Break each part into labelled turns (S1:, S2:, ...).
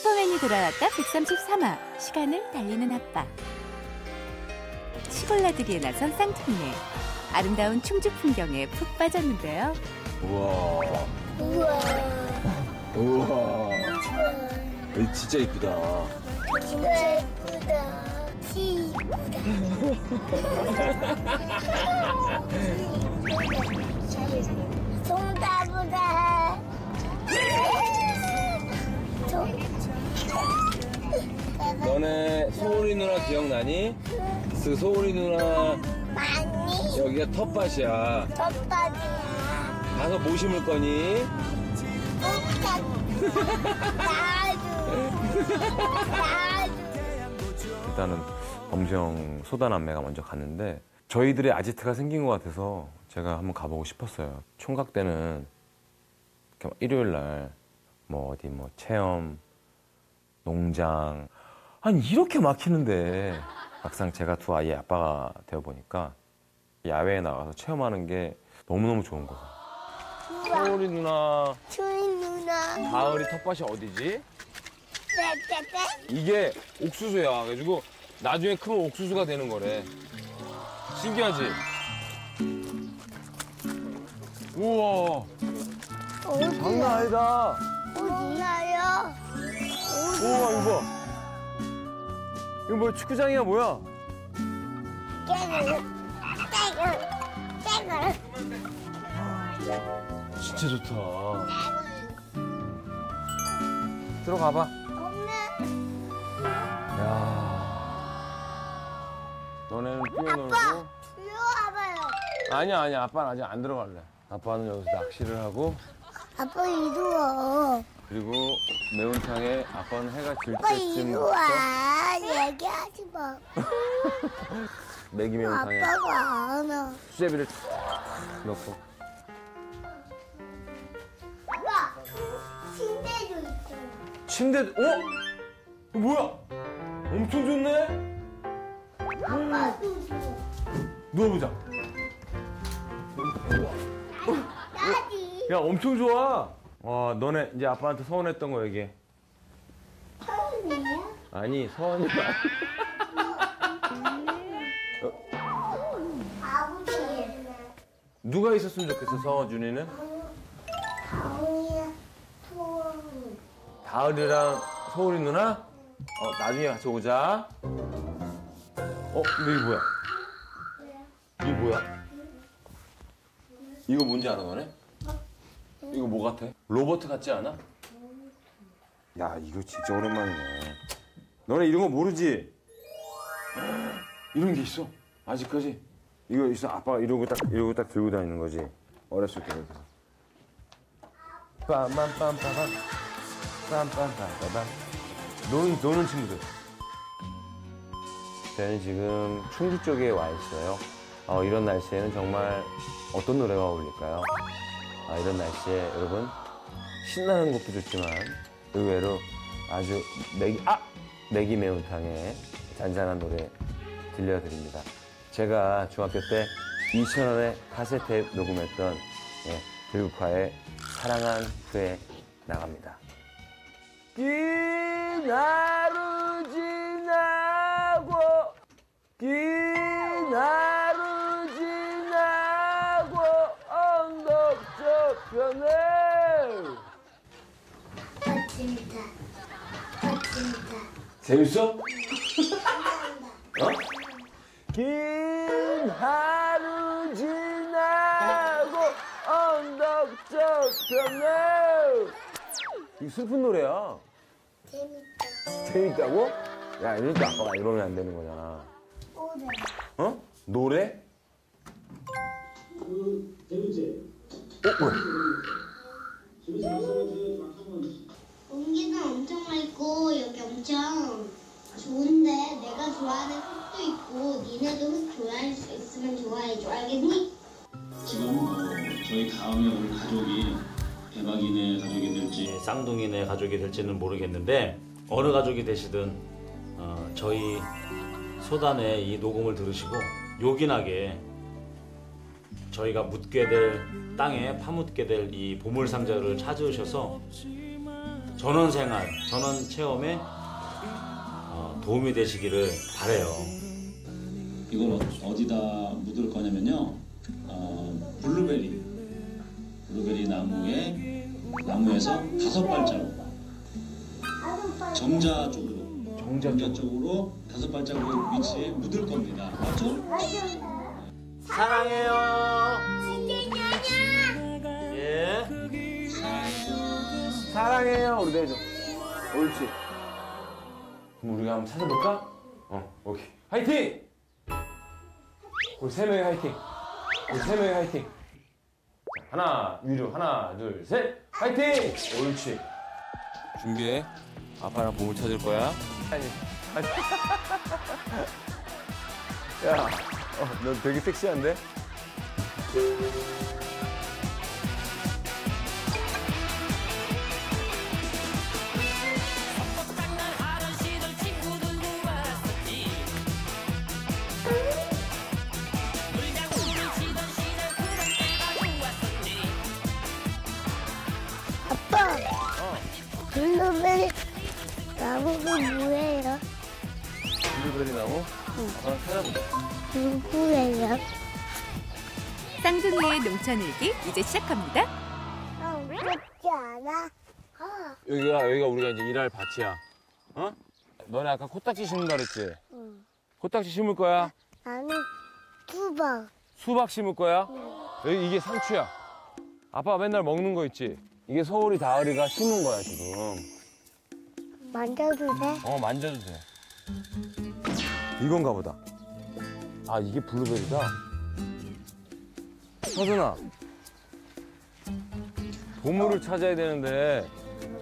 S1: 슈퍼맨이 돌아왔다 133화 시간을 달리는 아빠 시골 나들이에 나선 쌍둥이네 아름다운 충주 풍경에 푹 빠졌는데요
S2: 우와.
S3: 우와.
S2: 우와. 여기 진짜 이쁘다.
S3: 진짜 예쁘다. 치 예쁘다. 송다보다.
S2: 너네 소울이 누나 기억나니? 그 소울이 누나
S3: 많이
S2: 여기가 텃밭이야.
S3: 덮밥이야.
S2: 가서 뭐 심을 거니?
S3: 나도. 나도.
S4: 일단은 범수형 소다남매가 먼저 갔는데 저희들의 아지트가 생긴 것 같아서 제가 한번 가보고 싶었어요. 총각 때는 이렇게 막 일요일 날 뭐 어디 뭐 체험, 농장 아니 이렇게 막히는데 막상 제가 두 아이의 아빠가 되어 보니까 야외에 나가서 체험하는 게 너무너무 좋은 거예요. 소울이 누나
S3: 주인 누나.
S2: 가을이 텃밭이 어디지?
S3: 빼빼빼.
S2: 이게 옥수수야. 그래가지고 나중에 크면 옥수수가 되는 거래. 신기하지? 우와, 장난 아니다.
S3: 어디나요?
S2: 우와, 이거 봐. 이거 뭐야, 축구장이야, 뭐야? 진짜 좋다. 들어가봐. 야 너네는 뛰어놀고.
S3: 이리 와봐요.
S2: 아니야, 아니야. 아빠는 아직 안 들어갈래. 아빠는 여기서 낚시를 하고,
S3: 아빠 이리 와.
S2: 그리고 매운탕에 아빠는 해가 질
S3: 아빠
S2: 때쯤
S3: 이리. 와. 얘기하지 마.
S2: 매기 매운탕에
S3: 아빠가 안 와.
S2: 수제비를 탁 넣고.
S3: 아빠, 침대도 있어.
S2: 침대, 어? 이거 뭐야? 엄청 좋네?
S3: 아빠도 줘.
S2: 누워보자.
S3: 나지.
S2: 야, 엄청 좋아. 와, 너네 이제 아빠한테 서운했던 거 얘기해. 아니, 서운이 말.
S3: 아버지.
S2: 누가 있었으면 좋겠어, 서준이는?
S3: 다운이야. 토니.
S2: 다을이랑 서울이 누나? 어, 나중에 같이 오자. 어, 근데 이게 뭐야? 이게 뭐야? 이거 뭔지 알아, 너네? 이거 뭐 같아? 로버트 같지 않아?
S4: 야 이거 진짜 오랜만이네. 너네 이런 거 모르지?
S2: 이런 게 있어. 아직까지.
S4: 이거 있어 아빠가 이러고 딱 이러고 딱 들고 다니는 거지. 어렸을 때 그래서.
S2: 빰빰빰빰빰. 빰빰빰빰빰. 노는, 노는 친구들.
S4: 저는 지금 충주 쪽에 와 있어요. 어, 이런 날씨에는 정말 어떤 노래가 어울릴까요? 아, 이런 날씨에 여러분 신나는 것도 좋지만 의외로 아주 매기 아 매기 매운탕에 잔잔한 노래 들려드립니다. 제가 중학교 때 2,000원에 카세트 녹음했던 예, 들국화의 사랑한 후에 나갑니다.
S2: 긴 하루 지나고 긴하루 지나고 언덕 저편에
S3: 멋집니다. 멋집니다.
S2: 재밌어? 어? 긴 하루 지나고 언덕 저편에 이 슬픈 노래야
S3: 재밌다.
S2: 재밌다고? 야 이러니까 아빠가 이러면 안 되는 거잖아
S3: 오래.
S2: 어? 노래?
S5: 공기는 엄청 맑고 여기 엄청. 좋은데 내가 좋아하는 흙도 있고 니네도 흙 좋아할 수 있으면 좋아해줘. 알겠니?
S6: 지금 어, 저희 다음에 올 가족이 대박이네 가족이 될지.
S7: 예, 쌍둥이네 가족이 될지는 모르겠는데 어느 가족이 되시든 어, 저희 소단의 이 녹음을 들으시고 요긴하게 저희가 묻게 될 땅에 파묻게 될 이 보물 상자를 찾으셔서
S8: 전원 생활, 전원 체험에 어, 도움이 되시기를 바래요.
S7: 이걸 어- 어디다 묻을 거냐면요. 어, 블루베리. 블루베리 나무에 나무에서 다섯 발자국. 정자 쪽으로. 정자, 쪽으로 다섯 발자국 위치에 묻을 겁니다. 맞죠?
S8: 사랑해요. 예.
S2: 사랑해요. 우리 내줘. 옳지. 그럼 우리가 한번 찾아볼까? 어, 오케이. 화이팅! 우리 세 명이 화이팅. 우리 세 명이 화이팅. 자, 하나, 위로, 하나, 둘, 셋. 화이팅! 옳지. 준비해. 아빠랑 보물 찾을 거야. 아니, 아니. 야, 어, 너 되게 섹시한데?
S3: 나무가 뭐예요?
S2: 블루베리 나무? 아빠랑 찾아보자.
S3: 누구예요?
S1: 쌍둥이의 농촌일기 이제 시작합니다.
S3: 아, 무섭지 않아? 아,
S2: 여기가 여기가 우리가 이제 일할 밭이야. 어? 너네 아까 코딱지 심는다 그랬지?
S3: 응.
S2: 코딱지 심을 거야?
S3: 나는 수박.
S2: 수박 심을 거야? 여기 이게 상추야. 아빠가 맨날 먹는 거 있지? 이게 서울이 다을이가 심은 거야 지금.
S3: 만져도 돼?
S2: 어 만져도 돼. 이건가 보다. 아 이게 블루베리다. 서준아. 보물을 찾아야 되는데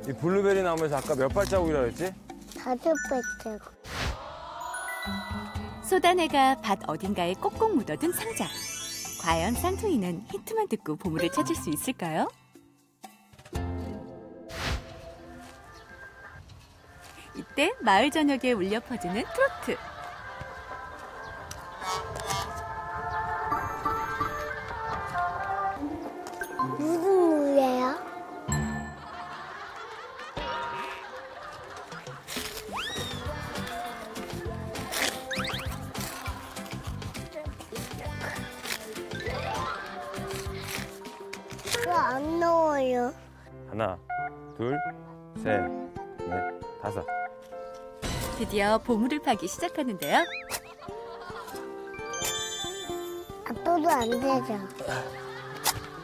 S2: 이 블루베리 나무에서 아까 몇 발자국이라 그랬지?
S3: 다섯 발자국.
S1: 소다네가 밭 어딘가에 꼭꼭 묻어둔 상자. 과연 쌍둥이는 힌트만 듣고 보물을 찾을 수 있을까요? 이때 마을 저녁에 울려 퍼지는 트로트.
S3: 무슨 노래야? 왜안 나와요?
S2: 하나, 둘, 셋, 넷, 다섯.
S1: 드디어 보물을 파기 시작하는데요.
S3: 아빠도 안 되죠?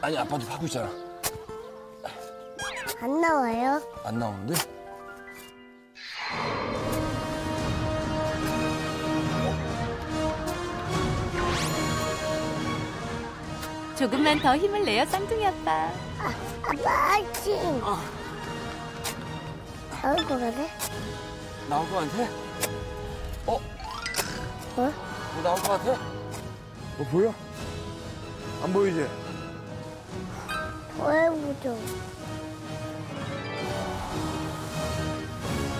S2: 아니 아빠도 하고 있잖아.
S3: 안 나와요?
S2: 안 나오는데?
S1: 조금만 더 힘을 내요, 쌍둥이 아빠.
S3: 아빠 아침. 나올 것 같아?
S2: 나올 것 같아? 어?
S3: 뭐?
S2: 뭐 나올 것 같아? 어 보여? 안 보이지?
S3: 더 해보죠.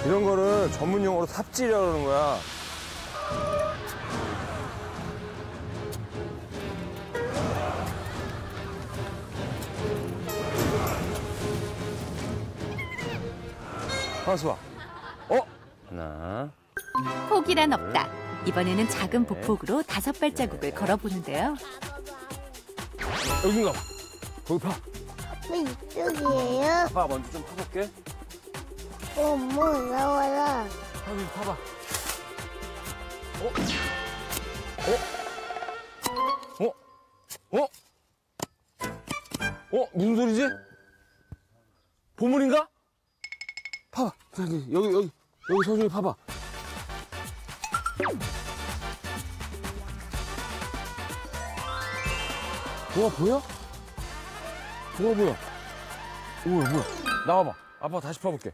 S2: 이런 거를 전문 용어로 삽질이라고 그러는 거야. 가만있어 봐. 어? 하나.
S1: 포기란 없다. 이번에는 작은 보폭으로 다섯 발자국을 걸어보는데요.
S2: 여긴가 봐. 거기 파.
S3: 왜 이쪽이에요?
S2: 아빠 먼저 좀 파볼게.
S3: 어, 뭐 나와라.
S2: 파좀 파봐. 어? 어? 어? 어? 어? 무슨 소리지? 보물인가? 파봐. 여기, 여기, 여기, 여기 서준이 파봐. 뭐가 보여? 뭐가 보여? 뭐야, 뭐야? 나와봐. 아빠 다시 파볼게.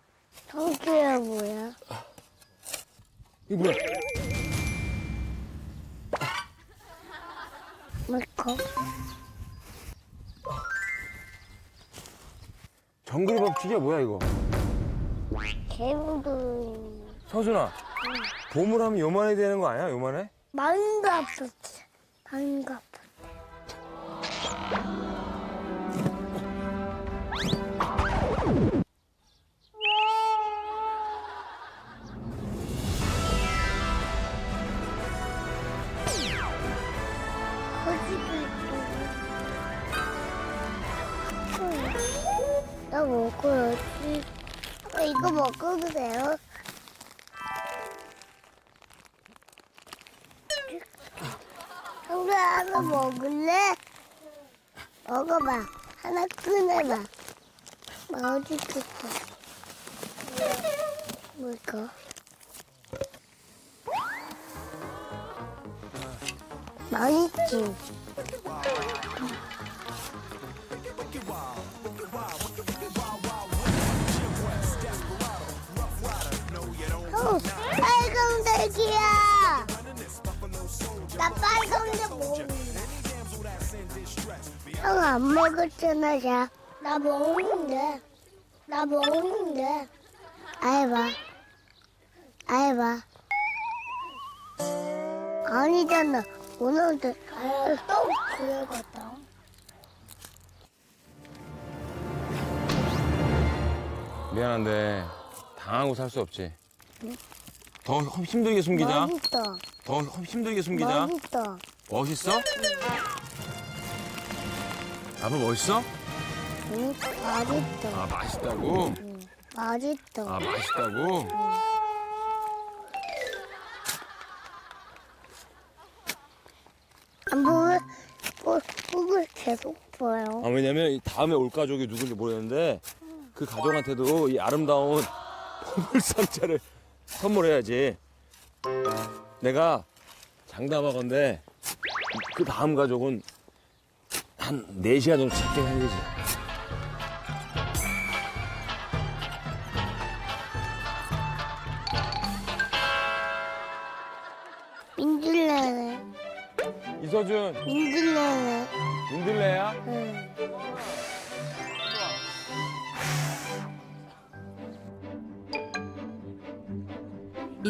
S3: 저기야 뭐야?
S2: 이게 뭐야?
S3: 뭐고?
S2: 정글 법칙이야 뭐야 이거?
S3: 개구리.
S2: 서준아, 보물 하면 요만해 되는 거 아니야? 요만해?
S3: 마음도 아프지. 마음도 아프. 고집을 또. 나 먹어야지. 아, 이거 먹어도 돼요? 형들 하나 먹을래? 먹어봐. 하나 꺼내봐. 맛있겠다. 뭘까? 맛있지? 빨강색이야. 나 빨강색 먹는데. 형안 먹었잖아, 자. 나 먹는데. 나 먹는데. 아해봐. 아해봐. 아니잖아. 오늘도 또 그래봤다.
S2: 미안한데 당하고 살 수 없지. 더 힘들게 숨기자.
S3: 맛있다.
S2: 더 힘들게 숨기자.
S3: 맛있다.
S2: 멋있어? 아빠 멋있어?
S3: 응, 맛있다.
S2: 아 맛있다고?
S3: 맛있다.
S2: 아 맛있다고?
S3: 뭐를 꼭을 계속 봐요.
S2: 아 왜냐면 이 다음에 올 가족이 누군지 모르겠는데 그 가족한테도 이 아름다운 보물 상자를 선물해야지. 내가 장담하건데 그 다음 가족은 한 4시간 정도 찾긴 해야 되지.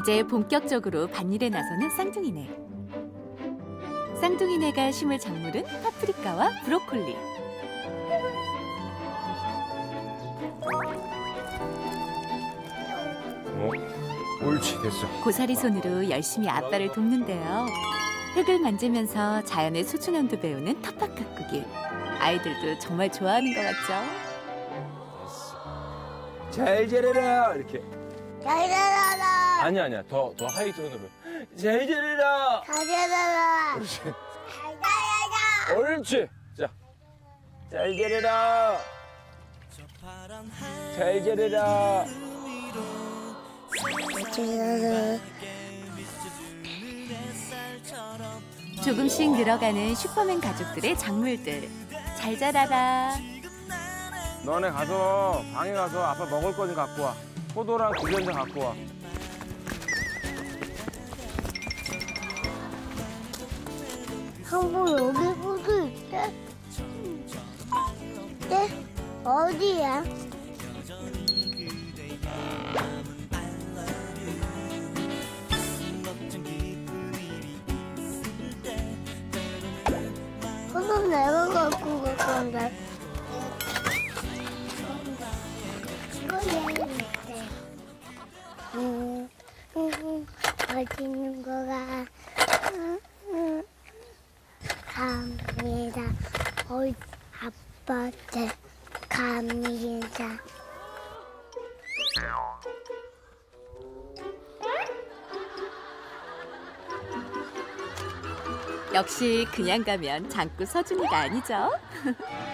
S1: 이제 본격적으로 밭일에 나서는 쌍둥이네. 쌍둥이네가 심을 작물은 파프리카와 브로콜리.
S2: 어? 옳지, 됐어.
S1: 고사리 손으로 열심히 아빠를 돕는데요. 흙을 만지면서 자연의 소중함도 배우는 텃밭 가꾸기. 아이들도 정말 좋아하는 것 같죠?
S2: 잘 자라라 이렇게.
S3: 잘 자라라.
S2: 아니야 아니야 더 더 하이 톤으로. 잘 자라라.
S3: 잘 자라라.
S2: 그렇지.
S3: 잘 자라라.
S2: 옳지. 자. 잘 자라라. 잘 자라라.
S1: 조금씩 늘어가는 슈퍼맨 가족들의 작물들. 잘 자라라.
S2: 너네 가서 방에 가서 아빠 먹을 거 좀 갖고 와. 포도랑 구연장 갖고 와.
S3: 형부 여기 구두 있대? 네? 어디야? 그건 내가 갖고 갈 건데. 있대. 음, 음, 어디 있는 거가. 갑니다. 어이, 아빠한테 갑니다.
S1: 역시 그냥 가면 장구 서준이가 아니죠?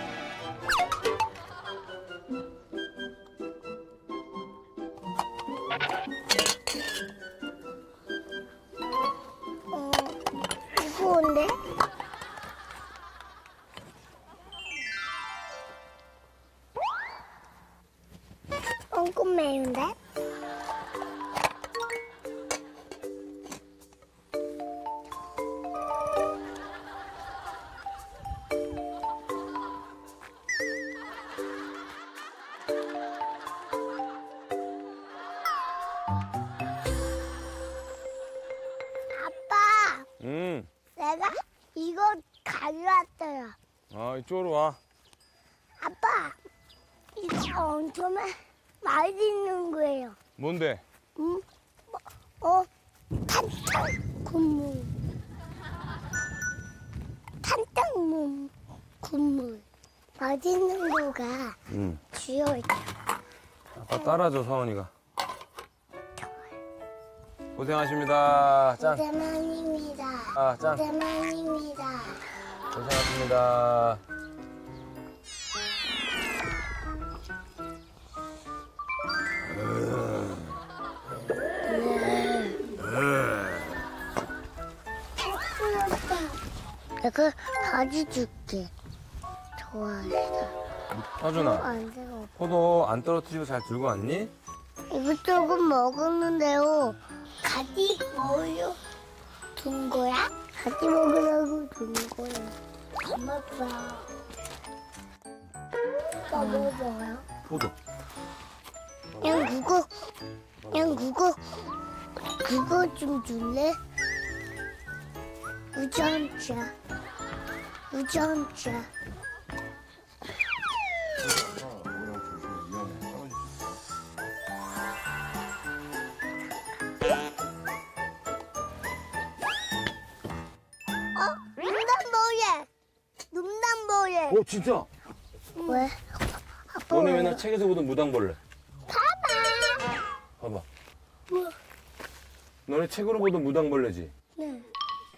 S2: 들고 왔니?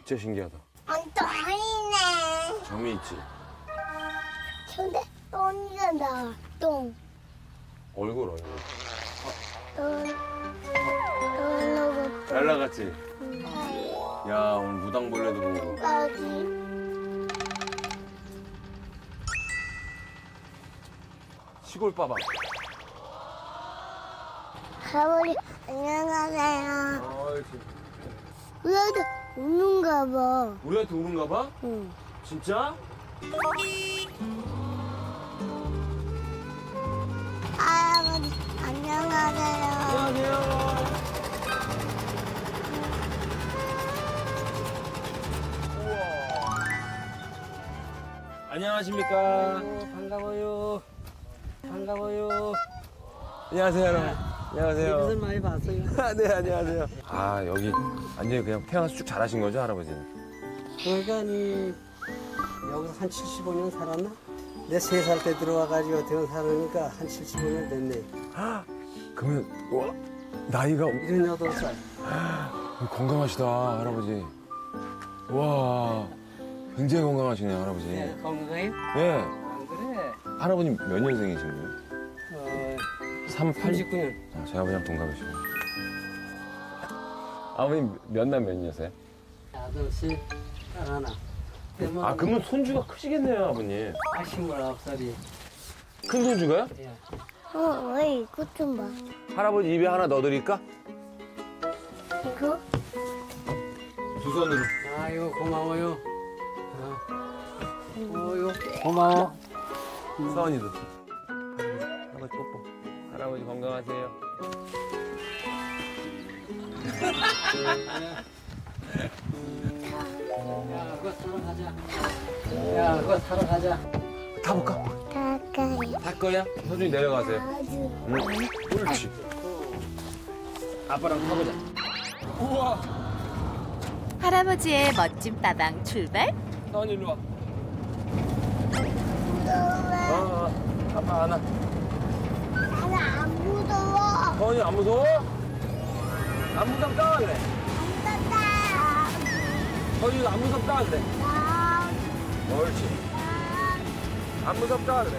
S2: 진짜 신기하다.
S3: 엉덩이네.
S2: 점이 있지.
S3: 근데 똥이가 나. 똥.
S2: 얼굴 얼굴.
S3: 똥. 똥.
S2: 잘 나갔지? 야 오늘 무당벌레도 보고.
S3: 까지.
S2: 시골 빠방.
S3: 할아버지 안녕하세요.
S2: 아이씨.
S3: 우리한테 우는가 봐.
S2: 우리한테 오는가 봐?
S3: 응.
S2: 진짜?
S3: 할아버지 안녕하세요.
S2: 안녕하세요. 안녕하십니까.
S9: 반가워요. 반가워요.
S2: 안녕하세요, 여러분. 안녕하세요.
S9: 무슨 많이 봤어요?
S2: 아, 네, 안녕하세요. 아, 여기 완전히 그냥 태어나서 쭉 자라신 거죠, 할아버지는?
S9: 그러니까 이 여기서 한 75년 살았나? 내 세 살 때 들어와가지고 대원 살으니까 한 75년 됐네.
S2: 그러면, 와, 나이가
S9: 78살.
S2: 건강하시다, 할아버지. 와, 굉장히 건강하시네요, 할아버지.
S9: 네, 건강해요?
S2: 예.
S9: 안 그래?
S2: 할아버님 몇 년생이신 거예요?
S9: 어,
S2: 38?
S9: 39년.
S2: 아, 제 아버지랑 동갑이시고. 아버님 몇 남 몇 여세요?
S9: 아들 셋, 딸 하나. 뭐
S2: 아, 그러면 손주가 크시겠네요, 아버님.
S9: 아, 29살이.
S2: 큰 손주가요?
S9: 예.
S3: 어, 왜 이거 좀 봐.
S2: 할아버지 입에 하나 넣어드릴까?
S3: 이거?
S2: 두 손으로.
S9: 아이고, 고마워요. 어. 어유 고마워.
S2: 서원이도. 할아버지 뽀뽀. 할아버지 건강하세요.
S9: 야, 그거 사러 가자. 야, 그거 사러 가자.
S2: 타볼까?
S3: 가까이.
S2: 탈 거야? 서준이 내려가세요.
S3: 아주.
S2: 응. 옳지. 아빠랑 타보자. 우와.
S1: 할아버지의 멋진 빠방 출발.
S2: 서원이 일로 와. 아, 아, 아빠 안아.
S3: 안 무서워.
S2: 서원이 안 무서워? 안 무섭다 그래.
S3: 무섭다.
S2: 서준이가 안 무섭다 그래.
S3: 나
S2: 옳지. 안 무섭다 그래.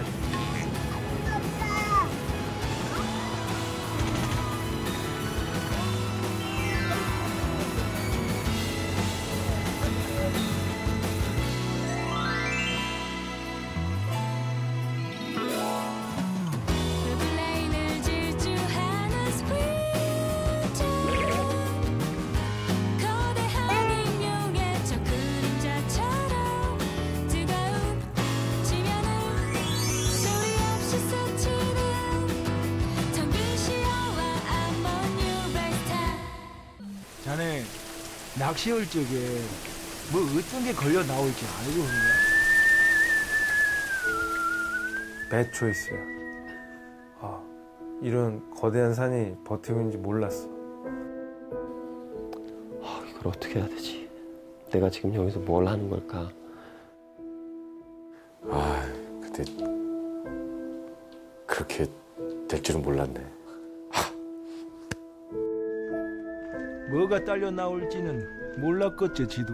S10: 낚시 올 적에 뭐 어떤 게 걸려 나올지 알고 있냐?
S11: 배 초이스야. 아, 이런 거대한 산이 버티고 있는지 몰랐어.
S12: 아, 이걸 어떻게 해야 되지? 내가 지금 여기서 뭘 하는 걸까?
S2: 아, 그때 그
S12: 그렇게 될 줄은 몰랐네.
S10: 뭐가 딸려 나올지는 몰랐겠지 지도.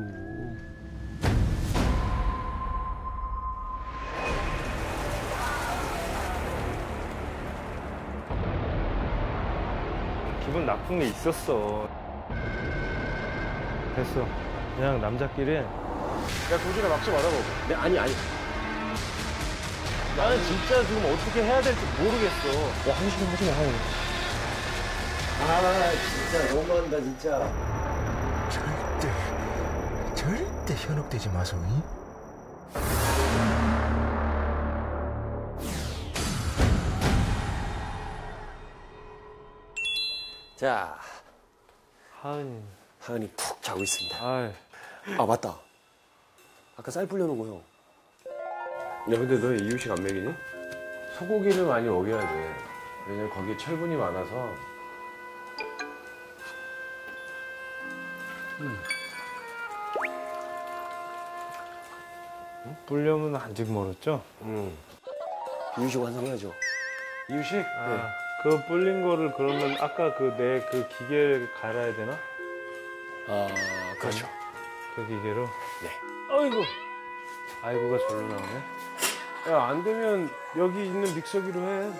S11: 기분 나쁜 게 있었어. 됐어. 그냥 남자끼리. 야, 도진아 막지 말아봐. 네, 아니, 아니. 나는 진짜 지금 어떻게 해야 될지 모르겠어. 야, 한 시간 하지 마.
S12: 아, 진짜 너무한다, 진짜.
S10: 절대 절대 현혹되지 마소. 이?
S12: 자,
S11: 하은이.
S12: 하은이 푹 자고 있습니다.
S11: 아이.
S12: 아, 맞다. 아까 쌀 불려놓은 거요.
S13: 야 근데 너 이유식 안 먹이니? 소고기를 많이 먹여야 돼. 왜냐면 거기에 철분이 많아서.
S11: 불려면 아직 멀었죠?
S13: 응.
S12: 이유식 완성해야죠.
S13: 이유식?
S11: 아, 그 불린 거를 그러면 아까 그 내 그 기계를 갈아야 되나?
S12: 아, 그렇죠.
S11: 그 기계로?
S12: 네.
S11: 어이구. 아이고가 절로 나오네.
S13: 야 안 되면 여기 있는 믹서기로 해.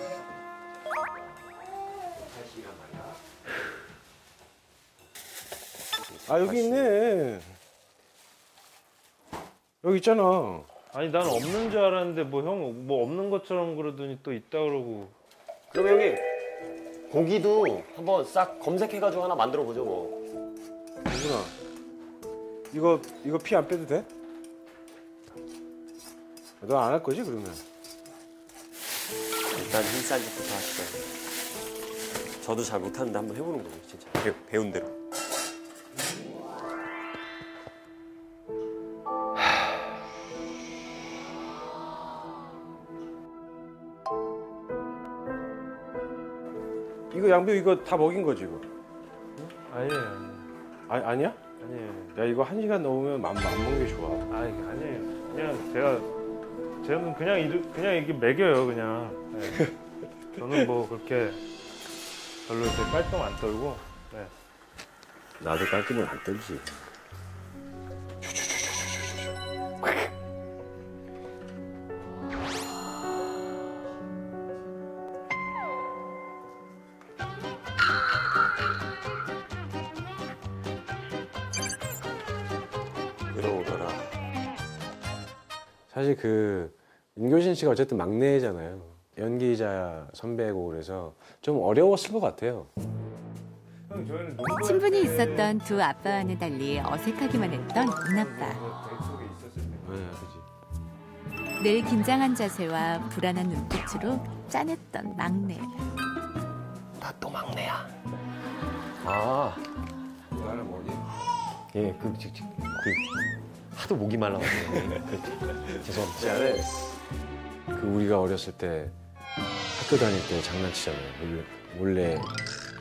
S13: 아 여기 있네. 여기 있잖아.
S11: 아니 난 없는 줄 알았는데 뭐 형 뭐 없는 것처럼 그러더니 또 있다 그러고.
S12: 그럼 형님, 고기도 한번 싹 검색해가지고 하나 만들어 보죠, 뭐.
S13: 누구나. 이거 이거 피 안 빼도 돼? 너 안 할 거지 그러면?
S12: 일단 흰쌀국부터 하시죠. 저도 잘 못하는데 한번 해보는 거예요, 진짜. 배, 배운 대로.
S13: 이거 양배 이거 다 먹인 거지 이거?
S11: 아니에요. 아니에요.
S13: 아 아니야?
S11: 아니에요.
S13: 야 이거 한 시간 넘으면 맘, 안 먹는 게 좋아.
S11: 아니 아니에요. 그냥 제가 저는 그냥 이르, 그냥 이게 먹여요 그냥. 네. 저는 뭐 그렇게 별로 이렇게 깔끔 안 떨고. 네.
S12: 나도 깔끔은 안 떨지.
S13: 씨가 어쨌든 막내잖아요. 연기자 선배고 그래서 좀 어려웠을 것 같아요.
S1: 친분이 있었던 두 아빠와는 달리 어색하기만 했던 윤아빠.
S13: 네.
S1: 늘 긴장한 자세와 불안한 눈빛으로 짠했던 막내.
S12: 나 또 막내야.
S13: 아, 나는 뭐니?
S12: 예, 그, 그, 그, 그 하도 목이 말라가지고. 그, 죄송합니다.
S13: 잘했어. 그 우리가 어렸을 때 학교 다닐 때 장난치잖아요. 몰래, 몰래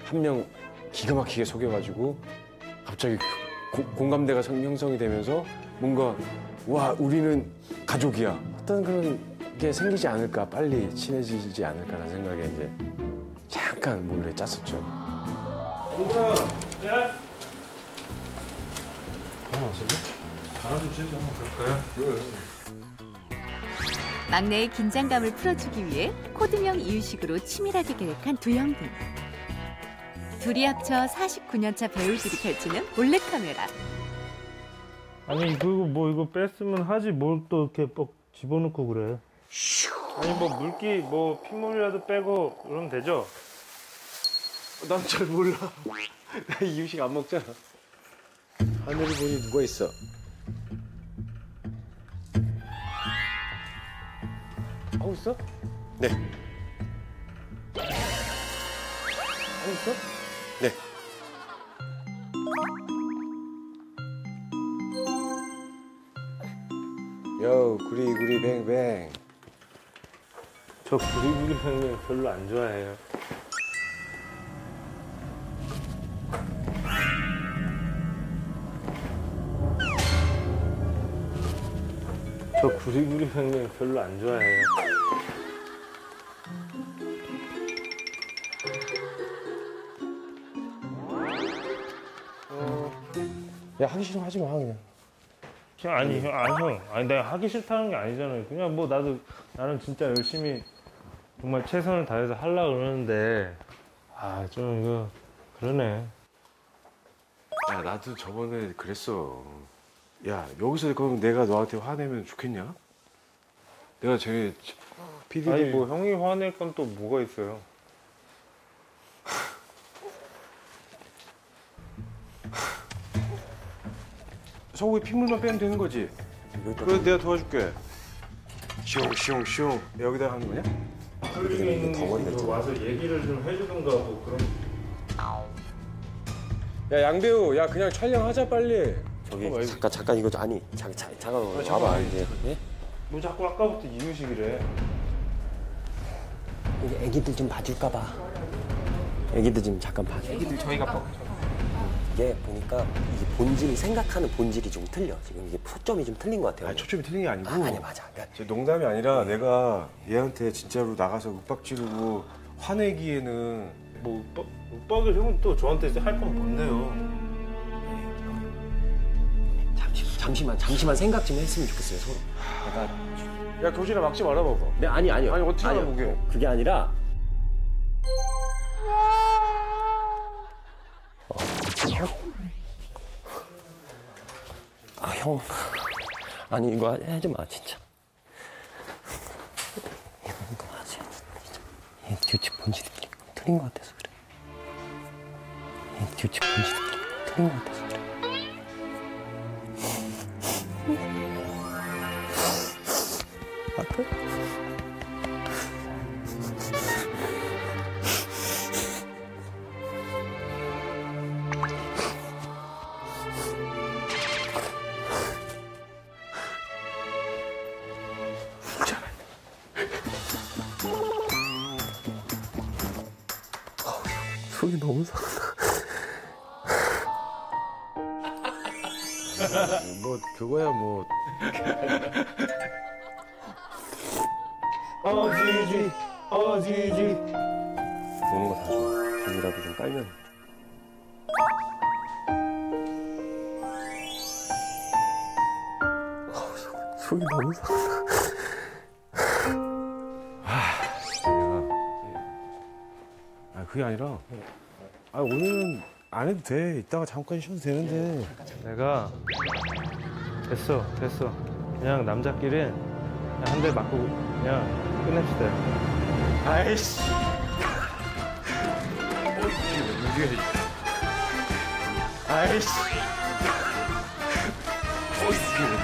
S13: 한 명 기가 막히게 속여가지고 갑자기 고- 공감대가 성- 형성이 되면서 뭔가 와 우리는 가족이야. 어떤 그런 게 생기지 않을까 빨리 친해지지 않을까라는 생각에 이제 잠깐 몰래 짰었죠.
S1: 막내의 긴장감을 풀어주기 위해 코드명 이유식으로 치밀하게 계획한 두 형들. 둘이 합쳐 49년차 배우들이 펼치는 몰래카메라.
S11: 아니 그리고 뭐 이거 뺐으면 하지 뭘 또 이렇게 뻑 집어넣고 그래. 아니 뭐 물기 뭐 핏물이라도 빼고 그러면 되죠?
S13: 난 잘 몰라. 나 이유식 안 먹잖아. 하늘을 보니 누가 있어? 하고 있어?
S12: 네.
S13: 하고 있어?
S12: 네.
S13: 요 구리 구리 뱅뱅.
S11: 저 구리구리 팽팽 별로 안 좋아해요. 저 구리구리 생맥 별로 안 좋아해요.
S13: 야 하기 싫으면 하지 마 그냥.
S11: 그냥 아니 형, 아니 형. 아니 내가 하기 싫다는 게 아니잖아요. 그냥 뭐 나도 나는 진짜 열심히 정말 최선을 다해서 하려고 그러는데. 아 좀 이거 그러네.
S13: 야 나도 저번에 그랬어. 야 여기서 그럼 내가 너한테 화내면 좋겠냐? 내가 쟤 PD
S11: 아니 뭐 형이 화낼 건 또 뭐가 있어요?
S13: 소고기 핏물만 빼면 되는 거지. 그래 내가 도와줄게. 시용 시용 시용 여기다 하는 거냐?
S11: 하루 중에 있는 게 와서 얘기를 좀 해주든가 뭐 그런.
S13: 야 양배우 야 그냥 촬영하자 빨리.
S12: 저기 잠깐 잠깐 이거 좀- 아니 잠, 잠, 잠깐 와봐
S13: 잠깐만.
S12: 이제 예?
S11: 뭐 자꾸 아까부터 이유식이래.
S12: 여기 애기들 좀 봐줄까 봐 애기들 좀 잠깐 봐줘
S9: 애기들 저희가 봐.
S12: 이게 보니까 이게 본질이 생각하는 본질이 좀 틀려 지금 이게 초점이 좀 틀린 것 같아요
S13: 아 초점이 틀린 게 아니고.
S12: 아, 아니 맞아 그러니까
S13: 저 농담이 아니라 내가 얘한테 진짜로 나가서 윽박 지르고 화내기에는
S11: 뭐 윽박, 윽박을 형은 또 저한테 이제 할건 뭔데요?
S12: 잠시, 잠시만 잠시만 생각 좀 했으면 좋겠어요 서로. 내가
S13: 야 교진아 막지 말아 봐봐.
S12: 네 아니 아니요.
S13: 아니, 어떻게
S12: 아니요.
S13: 알아보게?
S12: 그게 아니라 아 형. 아니 이거 하지 마 진짜. 이거 하세요 진짜. 얘 도대체 본질이 틀린 것 같아서 그래. 얘 도대체 본질이 틀린 것 같아서 아파?
S13: 안 해도 돼. 이따가 잠깐 쉬어도 되는데.
S11: 내가 됐어 됐어. 그냥 남자끼리 한 대 맞고 그냥 끝냅시다.
S13: 아이씨. 아이씨. 어이,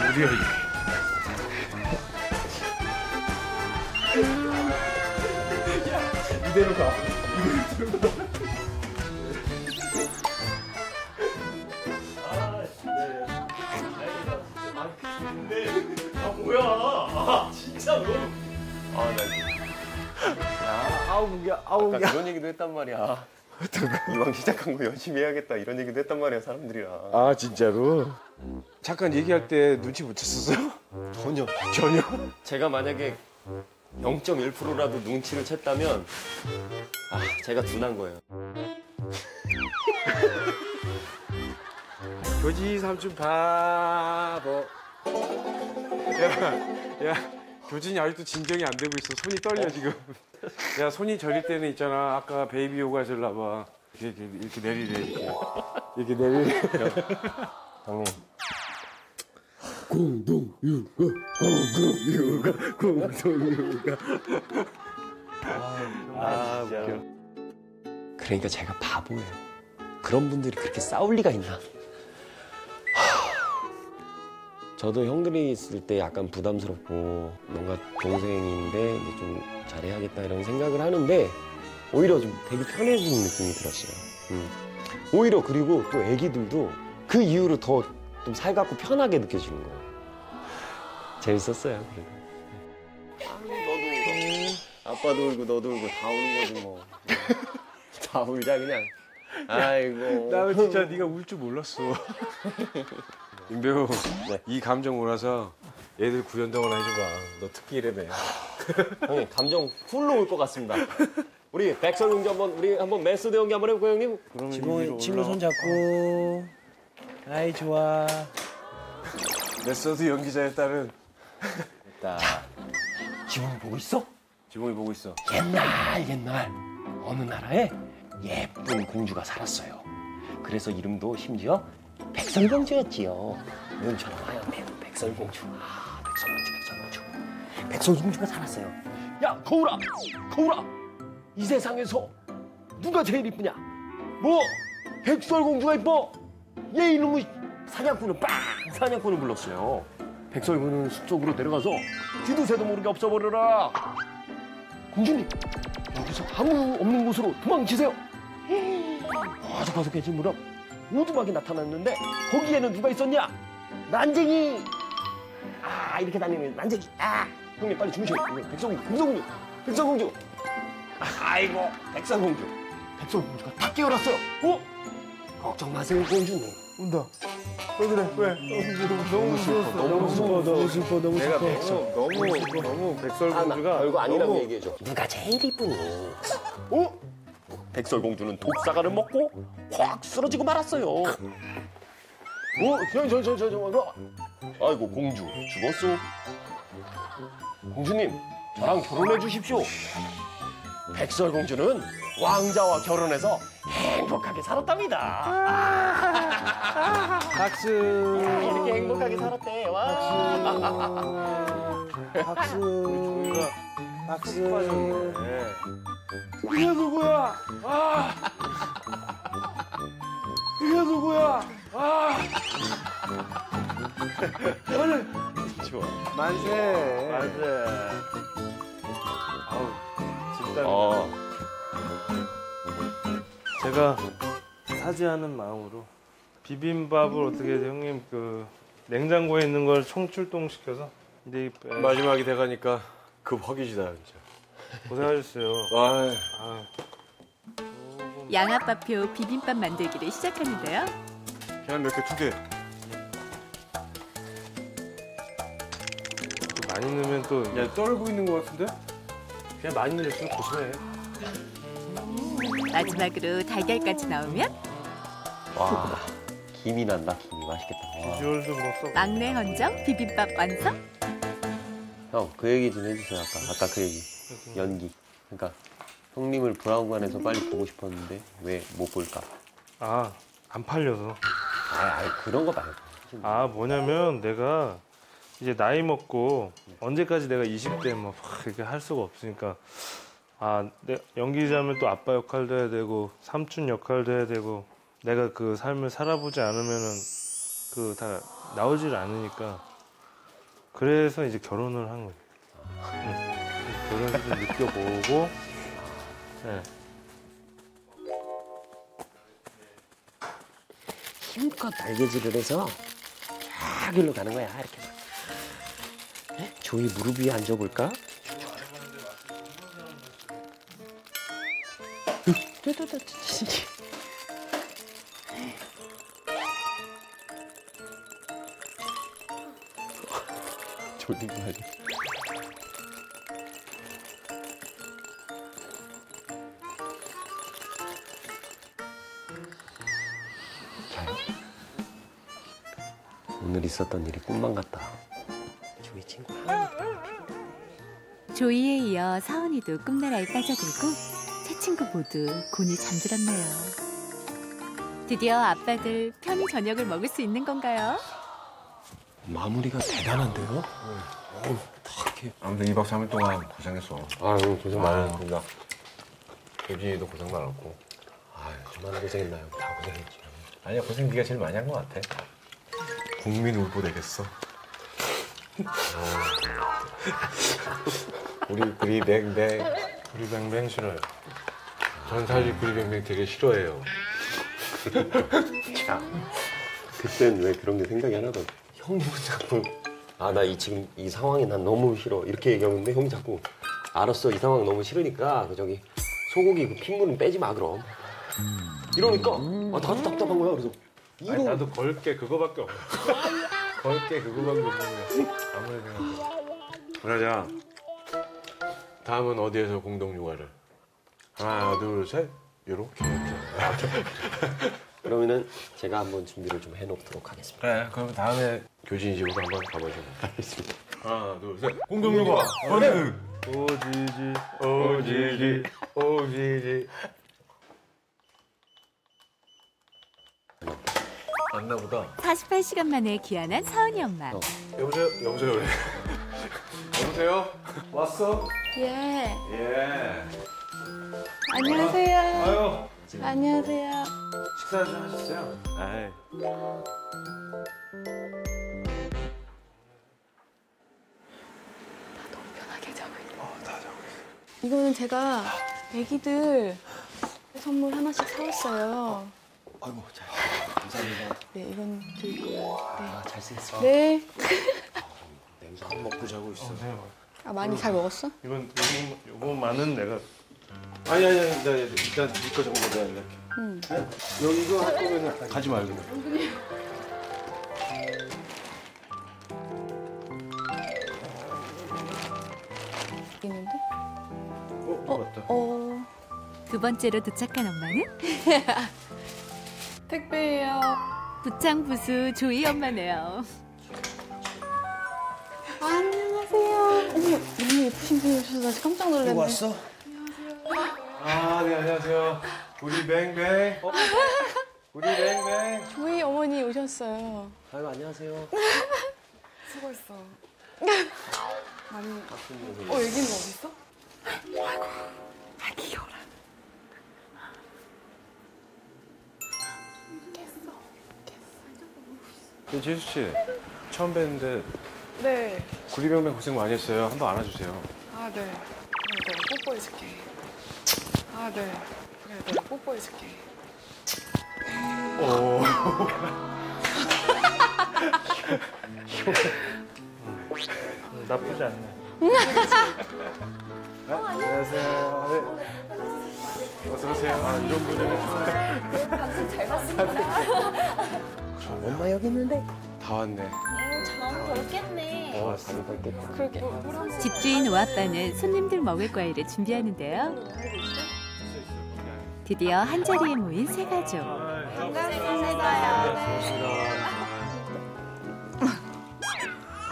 S13: 우리가 이대로 가. 이대로 가.
S12: 아우 무기야 아우 무기야 그런 얘기도 했단 말이야 이왕 시작한 거 열심히 해야겠다 이런 얘기도 했단 말이야 사람들이랑
S13: 아 진짜로? 잠깐 얘기할 때 눈치 못 챘었어?
S12: 전혀
S13: 전혀?
S12: 제가 만약에 0.1%라도 눈치를 챘다면 아 제가 둔한 거예요
S13: 교지 삼촌 바보. 야, 야, 교진이 아직도 진정이 안 되고 있어. 손이 떨려 지금. 야, 손이 저릴 때는 있잖아. 아까 베이비 요가 하실라 봐. 이렇게, 이렇게, 이렇게 내리래 이렇게. 이렇게 내리래.
S12: 형님
S13: 공동 육아, 공동 육아, 공동 육아.
S12: 아, 웃겨. 그러니까 제가 바보예요. 그런 분들이 그렇게 싸울 리가 있나? 저도 형들이 있을 때 약간 부담스럽고 뭔가 동생인데 이제 좀 잘해야겠다 이런 생각을 하는데 오히려 좀 되게 편해지는 느낌이 들었어요. 음. 오히려 그리고 또 애기들도 그 이후로 더 좀 살갑고 편하게 느껴지는 거예요. 재밌었어요. 그래도. 너도 아빠도 울고 너도 울고 다 우는 거지 뭐. 다 울자 그냥. 아이고.
S13: 나는 진짜 네가 울 줄 몰랐어. 임배우,
S12: 네.
S13: 이 감정 몰아서 애들 구연동을 해줘봐. 너 특기라며.
S12: 형님 감정 풀로 올 것 같습니다. 우리 백설 용기 한번 우리 한번 메소드 연기 한번 해볼까요 형님?
S14: 지붕 침로 손 잡고
S10: 아이 좋아.
S15: 메소드 연기자에 따른 딱
S12: 지붕이 보고 있어?
S15: 지붕이 보고 있어.
S12: 옛날 옛날 어느 나라에 예쁜 공주가 살았어요. 그래서 이름도 심지어 백설공주였지요. 눈처럼 하얀 배 백설공주. 아, 백설공주, 백설공주. 백설공주가 살았어요. 야, 거울아, 거울아. 이 세상에서 누가 제일 이쁘냐? 뭐? 백설공주가 이뻐? 얘 이놈의 사냥꾼은 빵! 사냥꾼을 불렀어요. 백설공주는 숲속으로 내려가서 뒤도 새도 모르게 없어버려라. 공주님, 여기서 아무 없는 곳으로 도망치세요. 아주 가속해진 무렵 오두막이 나타났는데 거기에는 누가 있었냐? 난쟁이. 아 이렇게 다니는 난쟁이. 아 형님 빨리 주무셔. 백설공주, 백설공주, 백설공주. 아 이고 백설공주. 백설공주가 다 깨어났어요. 어? 걱정 마세요 공주님.
S10: 운다. 왜 그래? 왜? 너무 슬퍼. 너무 슬퍼. 너무 슬퍼. 너무
S15: 내가
S10: 슬퍼.
S15: 너무 너무 너무 백설공주가
S12: 별거 아니라고
S15: 너무
S12: 얘기해줘. 누가 제일 이쁘니? 어? 백설공주는 독사과를 먹고 확 쓰러지고 말았어요. 어? 저, 저, 저, 저, 저, 저. 아이고, 공주, 죽었어? 공주님, 저랑 결혼해 주십시오. 백설공주는 왕자와 결혼해서 행복하게 살았답니다.
S10: 박수.
S12: 이렇게 행복하게 살았대. 와.
S10: 박수. 박수. 이게 누구야? 아. 이게 누구야? 아. 아니.
S15: 좋아.
S10: 만세.
S11: 맞아. 아우, 진짜.
S12: 어.
S11: 제가 사죄하는 마음으로 비빔밥을 어떻게 해서 형님 그 냉장고에 있는 걸 총출동 시켜서 근데 이 배-
S15: 마지막이 돼가니까 급 허기지다 진짜.
S11: 고생하셨어요.
S15: 아,
S11: 아,
S1: 양아빠표 비빔밥 만들기를 시작하는데요.
S15: 그냥 몇개 두 개.
S11: 또 많이 넣으면 또
S15: 야 떨고 있는 것 같은데? 그냥 많이 넣을수록 고소해.
S1: 마지막으로 달걀까지 나오면
S12: 와, 김이 난다, 김이 맛있겠다. 와.
S11: 비주얼도 뭐 썩.
S1: 막내 헌정 비빔밥 완성.
S12: 형, 그 얘기 좀 해주세요. 아까 아까 그 얘기 연기. 그러니까 형님을 브라운관에서 빨리 보고 싶었는데 왜 못 볼까?
S11: 아, 안 팔려서.
S12: 아, 아 그런 거 말고.
S11: 아, 뭐냐면 내가 이제 나이 먹고 언제까지 내가 20대 막 이렇게 할 수가 없으니까 아, 내 연기자면 또 아빠 역할도 해야 되고 삼촌 역할도 해야 되고 내가 그 삶을 살아보지 않으면은 그 다 나오질 않으니까 그래서 이제 결혼을 한 거예요. 응. 결혼을 좀 느껴보고 네.
S12: 힘껏 날개질을 해서 쫙 일로 가는 거야. 이렇게 막. 에? 조이 무릎 위에 앉아볼까? 거아 니야? 자요? 오늘 있었던 일이 꿈만 같다. 조이 친구
S1: 조이에 이어 사은이도 꿈나라에 빠져들고 세 친구 모두 곤히 잠들었네요. 드디어 아빠들 편히 저녁을 먹을 수 있는 건가요?
S12: 마무리가 대단한데요?
S15: 아무튼 2박 3일 동안 고생했어.
S12: 아유 고생 많았습니다.
S15: 유진이도 고생 많았고.
S12: 아유 저만 고생했나요? 다 고생했죠.
S15: 아니야 고생 네가 제일 많이 한 것 같아. 국민 울보 되겠어. 우리 구리뱅뱅.
S11: 구리뱅뱅 싫어요.
S15: 전 사실 구리뱅뱅 되게 싫어해요.
S12: 참 그땐 왜 그런 게 생각이 하나도 없 형님 자꾸 아 나 이 지금 이 상황이 난 너무 싫어 이렇게 얘기하는데 형이 자꾸 알았어 이 상황 너무 싫으니까 그 저기 소고기 그 핏물은 빼지 마 그럼 이러니까 아 나도 답답한 거야 그래서
S11: 아니,
S12: 이러
S11: 나도 걸게 그거밖에 없어. 걸게 그거밖에 없는 아무리 생각해도.
S15: 그러자. 다음은 어디에서 공동 육아를? 하나, 둘, 셋. 요렇게.
S12: 그러면은 제가 한번 준비를 좀 해놓도록 하겠습니다.
S13: 그래, 그럼 다음에
S12: 교진 집으로 한번 가보도록 하겠습니다.
S13: 하나, 둘, 셋. 공동요가 번능.
S11: 오지지 오지지 오지지
S13: 맞나 보다.
S1: 48시간 만에 귀환한 사은이 엄마.
S13: 여보세요? 여보세요? 여보세요? 왔어?
S16: 예.
S13: 예.
S16: 안녕하세요.
S13: 아유,
S16: 안녕하세요.
S13: 식사 좀 하셨어요? 아이.
S16: 편하게 자고 있어. 이거는 제가 애기들 선물 하나씩 사왔어요.
S12: 아이고, 잘, 감사합니다.
S16: 네, 이건 드리고요.
S12: 아, 잘 쓰겠습니다.
S16: 네.
S12: 냉수 안 먹고 자고 있어.
S16: 아, 많이 잘 먹었어?
S11: 이건 요거 요거만은 내가
S13: 아니, 아니, 아니, 나 일단 니거 정도 내가 이렇게.
S16: 응.
S13: 여기 이거 할 거면 가지 말고.
S16: 있는데?
S13: 어, 맞다.
S16: 어.
S1: 두 번째로 도착한 엄마는
S16: 택배예요.
S1: 부창부수 조이 엄마네요.
S16: 안녕하세요. 어머, 너무 예쁘신 분이 오셔서 깜짝 놀랐네.
S12: 왔어?
S13: 아, 네, 안녕하세요. 우리 뱅뱅. 어? 우리 뱅뱅.
S16: 조이 어머니 오셨어요.
S12: 아유, 안녕하세요.
S16: 수고했어. 많이. 어, 여기는 어딨어? 아이고, 아, 귀여워라.
S13: 네, 지수 씨. 처음 뵀는데
S16: 네.
S13: 구리병뱅 고생 많이 했어요. 한번 안아주세요.
S16: 아, 네. 그래, 내가 뽀뽀해줄게. 아, 네. 그래, 내가 뽀뽀해줄게.
S13: 오.
S11: 음, 나쁘지 않네.
S13: 아, 안녕하세요. 네. 어서 오세요. 아, 이런 분이
S16: 방송 잘 봤습니다.
S12: 엄마 여기 있는데?
S13: 다 왔네.
S12: 어, 잘.
S16: 그러게.
S1: 집주인 오아빠는 손님들 먹을 과일을 준비하는데요. 드디어 한 자리에 모인 세 가족.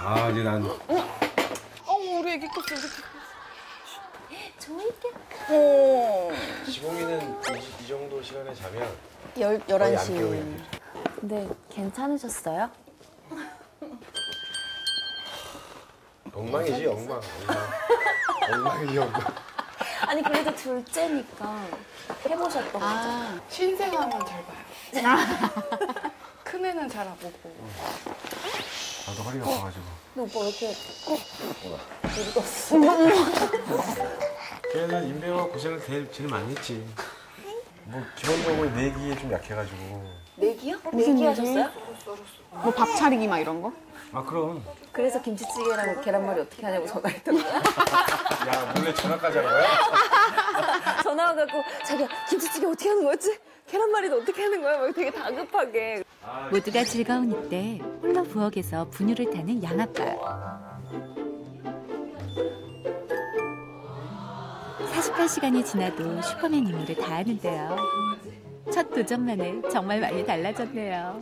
S13: 아, 이제 난
S16: 어, 우리 애기 컸어, 우리
S17: 좋을게.
S16: 어.
S13: 지공이는 이, 이 정도 시간에 자면
S16: 열,
S13: 안 깨워요.
S17: 근데 괜찮으셨어요?
S13: 엉망이지, 엉망. 엉망. 엉망이지, 엉망.
S17: 아니 그래도 둘째니까 해보셨던 거죠?
S16: 아, 신생아만 잘 봐요. 큰 애는 잘 안 보고.
S13: 나도 허리가 아파가지고.
S17: 근데 오빠 왜 이렇게 늙었어?
S13: 걔는 인배가 고생을 제일, 제일 많이 했지. 뭐 기본적으로 내기에 좀 약해가지고.
S17: 내기요?
S16: 무슨
S17: 내기 하셨어요?
S16: 뭐 밥 차리기 막 이런 거?
S13: 아 그럼.
S17: 그래서 김치찌개랑 계란말이 어떻게 하냐고 전화했던 거야?
S13: 야 몰래 전화까지 한 거야?
S17: 전화 와갖고 자기야 김치찌개 어떻게 하는 거였지? 계란말이도 어떻게 하는 거야? 막 되게 다급하게
S1: 모두가 즐거운 이때 홀로 부엌에서 분유를 타는 양아빠. 48시간이 지나도 슈퍼맨 임무를 다 하는데요. 첫 도전만에 정말 많이 달라졌네요.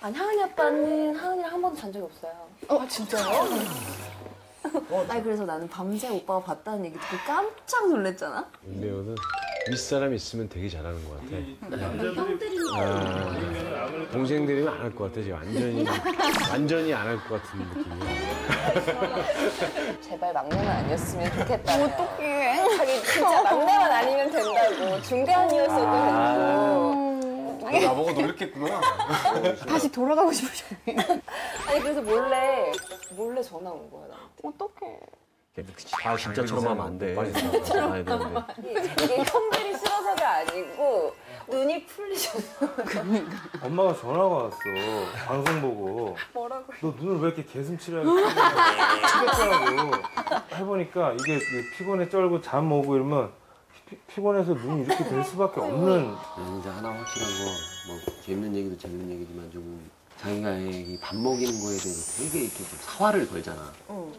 S17: 아니 하은이 아빠는 하은이랑 한 번도 잔 적이 없어요.
S16: 어, 진짜요?
S17: 아니 그래서 나는 밤새 오빠가 봤다는 얘기 듣고 깜짝 놀랐잖아.
S18: 임배우는 윗사람 있으면 되게 잘하는 것 같아.
S17: 형들이
S18: 아, 동생들이면 안 할 것 같아. 지금 완전히. 완전히 안 할 것 같은 느낌이야.
S17: 제발 막내만 아니었으면 좋겠다
S16: 어떡해.
S17: 자기 진짜 막내만 아니면 된다고. 중대한이었어도 되고
S13: 나보고 놀랬겠구나.
S16: 다시 돌아가고 싶으셨네.
S17: 아니 그래서 몰래 몰래 전화 온 거야 나한테
S16: 어떡해.
S12: 아, 진짜처럼 하면 안 돼.
S18: 빨리.
S17: 아니, 이게 컴벨이 싫어서가 아니고 눈이 풀리셔서
S11: 엄마가 전화가 왔어. 방송 보고.
S17: 뭐라고
S11: 너 눈을 왜 이렇게 개슴츠레하게 치겠더라고. 해보니까 이게 이게 피곤해 쩔고 잠 오고 이러면 피, 피곤해서 눈이 이렇게 될 수밖에 없는.
S12: 음, 이제 하나 확실한 거, 뭐, 재밌는 얘기도 재밌는 얘기지만 조금 자기가 애기 밥 먹이는 거에 대해서 되게 이렇게 좀 사활을 걸잖아.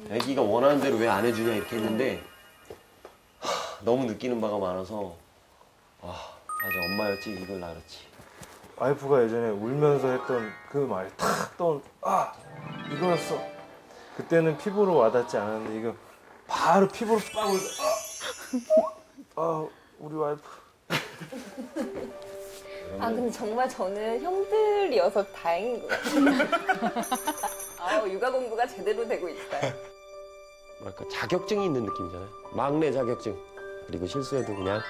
S12: 애기가 원하는 대로 왜 안 해주냐 이렇게 했는데, 하, 너무 느끼는 바가 많아서 아 맞아 엄마였지? 이걸 나 그렇지.
S15: 와이프가 예전에 울면서 했던 그 말이 탁 떠올 아! 이거였어. 그때는 피부로 와닿지 않았는데 이거 바로 피부로 빡 올고 아, 아 우리 와이프.
S17: 아 근데 정말 저는 형들이어서 다행인 것 같아요. 아 육아 공부가 제대로 되고 있어요.
S12: 뭐랄까 자격증이 있는 느낌이잖아요. 막내 자격증. 그리고 실수해도 그냥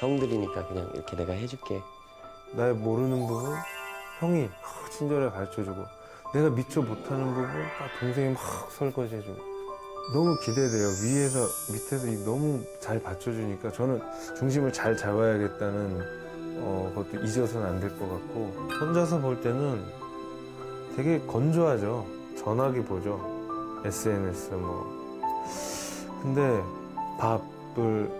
S12: 형들이니까 그냥 이렇게 내가 해줄게.
S15: 나의 모르는 부분 형이 막 친절하게 가르쳐주고 내가 미처 못하는 부분 딱 동생이 막 설거지 해주고 너무 기대돼요. 위에서 밑에서 이 너무 잘 받쳐주니까 저는 중심을 잘 잡아야겠다는 어, 그것도 잊어서는 안 될 것 같고. 혼자서 볼 때는 되게 건조하죠. 전화기 보죠. SNS 뭐. 근데 밥을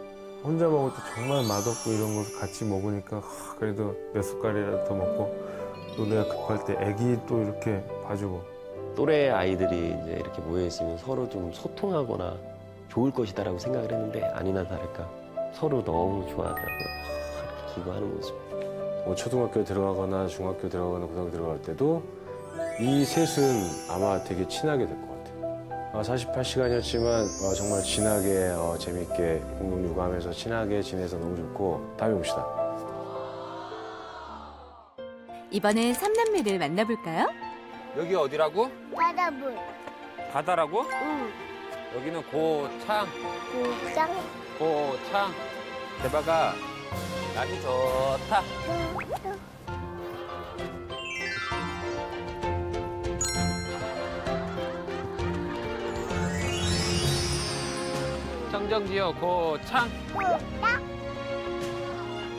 S15: 혼자 먹을 때 정말 맛없고 이런 거 같이 먹으니까 하, 그래도 몇 숟갈이라도 더 먹고 또 내가 급할 때 애기 또 이렇게 봐주고
S12: 또래 아이들이 이제 이렇게 모여 있으면 서로 좀 소통하거나 좋을 것이다라고 생각을 했는데 아니나 다를까 서로 너무 좋아하더라고요 이렇게 기도하는 모습
S13: 뭐 초등학교 들어가거나 중학교 들어가거나 고등학교 들어갈 때도 이 셋은 아마 되게 친하게 될 것 같아요. 아, 48시간이었지만 어, 정말 진하게 어, 재밌게 육아하면서 친하게 지내서 너무 좋고 다음에 봅시다.
S1: 이번엔 삼남매를 만나볼까요?
S2: 여기 어디라고?
S3: 바다물.
S2: 바다라고?
S3: 응.
S2: 여기는 고창.
S3: 고장.
S2: 고창. 대박아. 날이 좋다. 청정지역 고창.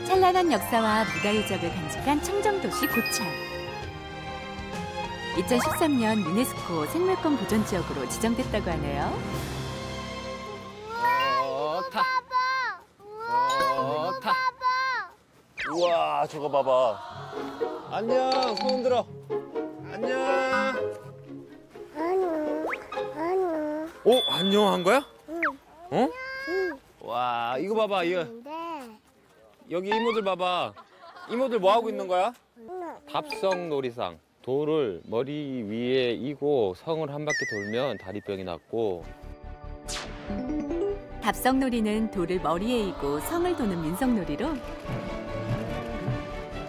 S1: 찬란한 역사와 문화 유적을 간직한 청정도시 고창. 2013년 유네스코 생물권 보존 지역으로 지정됐다고 하네요.
S2: 좋다. 좋다. 우와, 저거 봐봐. 안녕, 손 들어. 안녕.
S3: 안녕. 안녕.
S2: 오, 안녕 한 거야?
S3: 응.
S2: 어?
S3: 응.
S2: 와, 이거 봐봐. 이거
S3: 네.
S2: 여기 이모들 봐봐. 이모들 뭐 하고 있는 거야?
S3: 응.
S2: 답성 놀이상. 돌을 머리 위에 이고 성을 한 바퀴 돌면 다리병이 낫고
S1: 답성놀이는 돌을 머리에 이고 성을 도는 민속놀이로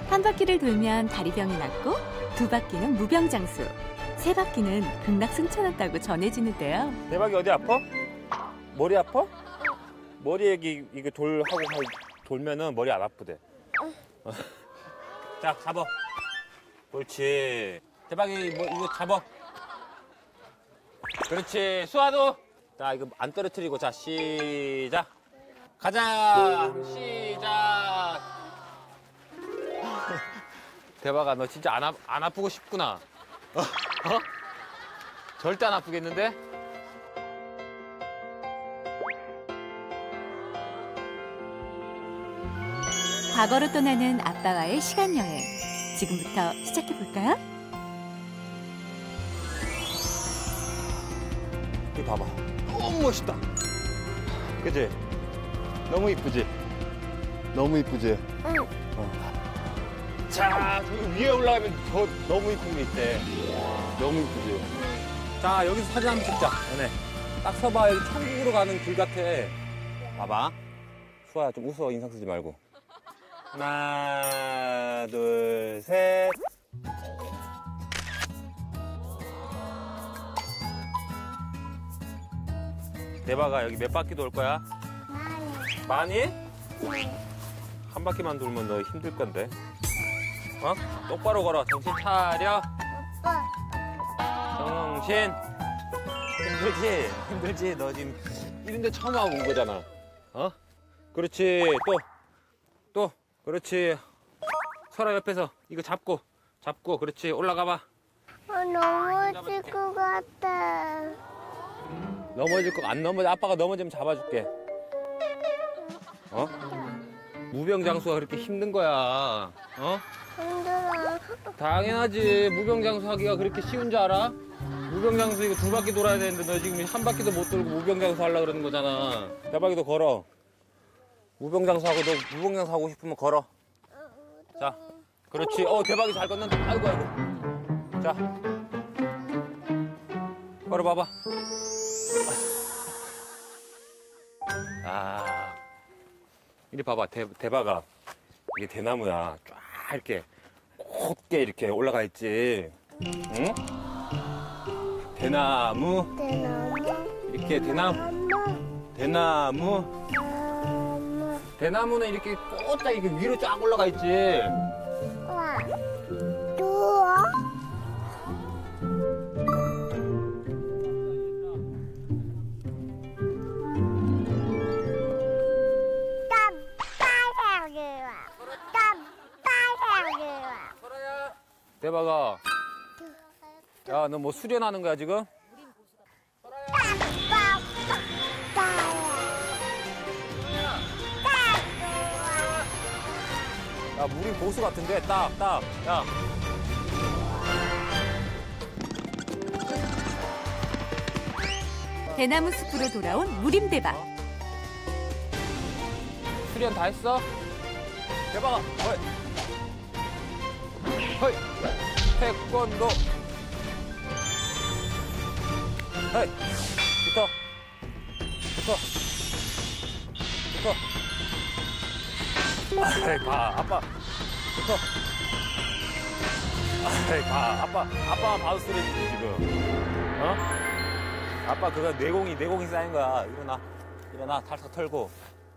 S1: 한 바퀴를 돌면 다리병이 낫고 두 바퀴는 무병장수, 세 바퀴는 극락승천한다고 전해지는데요.
S2: 대박이 어디 아파? 머리 아파? 머리에 이거 돌하고 가- 돌면은 머리 안 아프대. 자, 잡아. 그렇지. 대박이 뭐 이거 잡아. 그렇지. 수아도. 자, 이거 안 떨어뜨리고 자, 시작. 가자. 시작. 대박아, 너 진짜 안, 아, 안 아프고 싶구나. 어? 어? 절대 안 아프겠는데?
S1: 과거로 떠나는 아빠와의 시간 여행. 지금부터 시작해 볼까요?
S2: 이거 봐봐. 너무 멋있다. 그지? 너무 이쁘지? 너무 이쁘지?
S3: 응.
S2: 어. 자, 저기 위에 올라가면 더 너무 이쁜 게 있대. 너무 이쁘지? 자, 여기서 사진 한번 찍자. 너네. 딱 서봐. 여기 천국으로 가는 길 같아. 봐봐. 수아야, 좀 웃어. 인상 쓰지 말고. 하나, 둘, 셋. 대박아, 여기 몇 바퀴 돌 거야? 많이? 한 바퀴만 돌면 너 힘들 건데. 어? 똑바로 걸어. 정신 차려. 정신. 힘들지? 힘들지? 너 지금 이런 데 처음 하고 온 거잖아. 어? 그렇지. 또. 또. 그렇지. 설아 옆에서 이거 잡고. 잡고. 그렇지. 올라가 봐.
S3: 어, 넘어질 것 같아.
S2: 넘어질 거 안 넘어져. 아빠가 넘어지면 잡아줄게. 어? 무병장수가 그렇게 힘든 거야. 어?
S3: 힘들어.
S2: 당연하지. 무병장수 하기가 그렇게 쉬운 줄 알아? 무병장수 이거 두 바퀴 돌아야 되는데 너 지금 한 바퀴도 못 돌고 무병장수 하려고 그러는 거잖아. 대박이도 걸어. 우병장사 하고 너 우병장사 하고 싶으면 걸어. 자, 그렇지. 어 대박이 잘 걷는다. 아이고 아이고. 자, 걸어봐봐. 아, 이리 봐봐. 대, 대박아. 이게 대나무야. 쫙 이렇게 곧게 이렇게 올라가 있지. 응? 대나무. 이렇게 대나무. 대나무. 대나무는 이렇게 곧다 이렇게 위로 쫙 올라가 있지.
S3: 우와. 누워.
S2: 대박아. 야, 너 뭐 수련하는 거야, 지금? 야, 물이 보수 같은데? 딱, 딱. 야.
S1: 대나무 숲으로 돌아온 무림대박.
S2: 수련 다 했어? 대박아. 허이. 허이. 태권도. 허이. 붙어. 붙어. 붙어. 아이, 가. 아빠. 붙어. 아이, 가. 아빠. 아빠가 바우스레지 지금. 어? 아빠 그거 내공이 내공이 쌓인 거야. 일어나. 일어나. 탈탈 털고.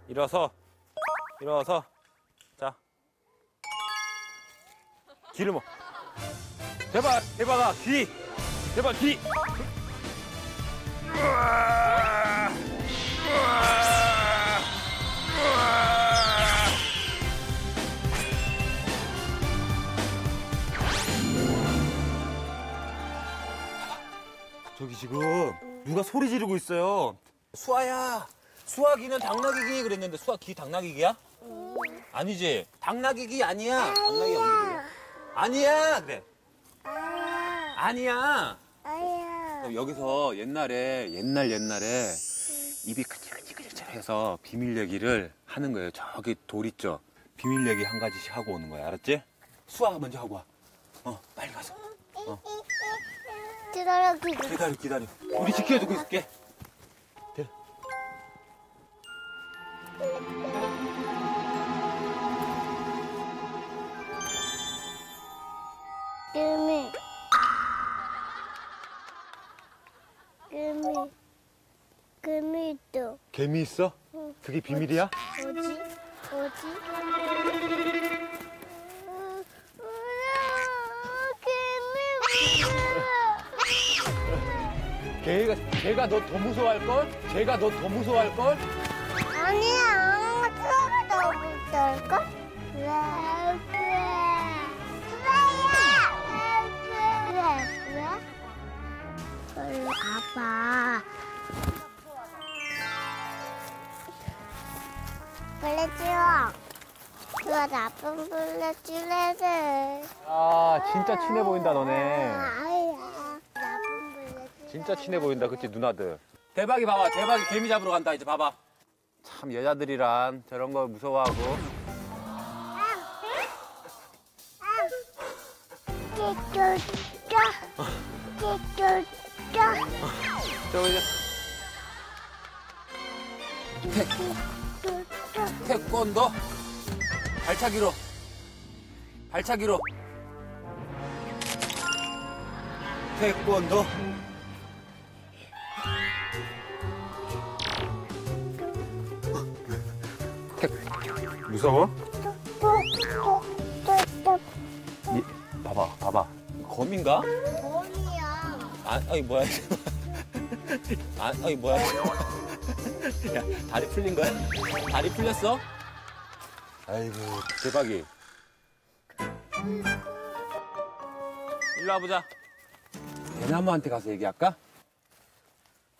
S2: 일어서. 일어서. 자. 귀를 뭐. 대박, 대박아, 귀. 대박, 귀. 우와. 우와. 저기 지금 누가 소리 지르고 있어요. 수아야, 수아기는 당나귀기 그랬는데 수아 기 당나귀기야? 아니지. 당나귀기 아니야. 당나귀 어디 아니야. 그래. 아니야.
S3: 아야.
S2: 여기서 옛날에 옛날 옛날에 입이 그질그질 해서 비밀 얘기를 하는 거예요. 저기 돌 있죠. 비밀 얘기 한 가지씩 하고 오는 거야. 알았지? 수아 먼저 하고 와. 어, 빨리 가서. 어,
S3: 기다려 기다려.
S2: 기다려, 기다려. 우리 지켜주고 있을게.
S3: 금이. 금이. 금이 또.
S2: 개미 있어?
S3: 응.
S2: 그게 비밀이야?
S3: 뭐지? 뭐지?
S2: 개 가 개가 너 더 무서워할 걸? 개가 너 더 무서워할 걸?
S3: 아니야. 수아가 너무 떨걸? 왜? 왜? 왜야? 왜? 왜? 왜? 별로 아파. 벌레 치워. 나쁜 치래세.
S2: 아 진짜 친해 보인다 너네. 진짜 친해 보인다 그치 누나들. 대박이 봐봐 대박이 개미 잡으러 간다 이제 봐봐. 참 여자들이란 저런 거 무서워하고. 저 이제 태권도 발차기로 발차기로 태권도 무서워? 이, 봐봐 봐봐 거미인가?
S3: 거미야.
S2: 아, 아이 뭐야 아, 아이 뭐야 야 다리 풀린 거야? 다리 풀렸어? 아이고 대박이 일로 와보자 대나무한테 가서 얘기할까?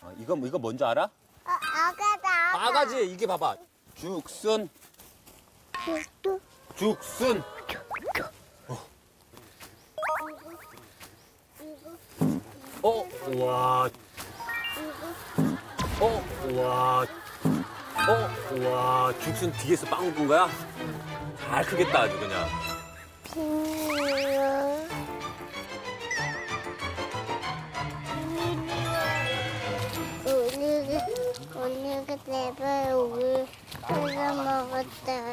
S2: 어, 이거 뭐- 이거 뭔지 알아?
S3: 어, 아가다. 아가.
S2: 아가지 이게 봐봐 죽순
S3: 뚝.
S2: 죽순 어, 와. 어, 와.
S19: 어? 와, 죽순 뒤에서 빵꾼 거야? 잘 크겠다, 아주 그냥.
S3: 우리가 언니가 내발 우리 뜯어 먹었다.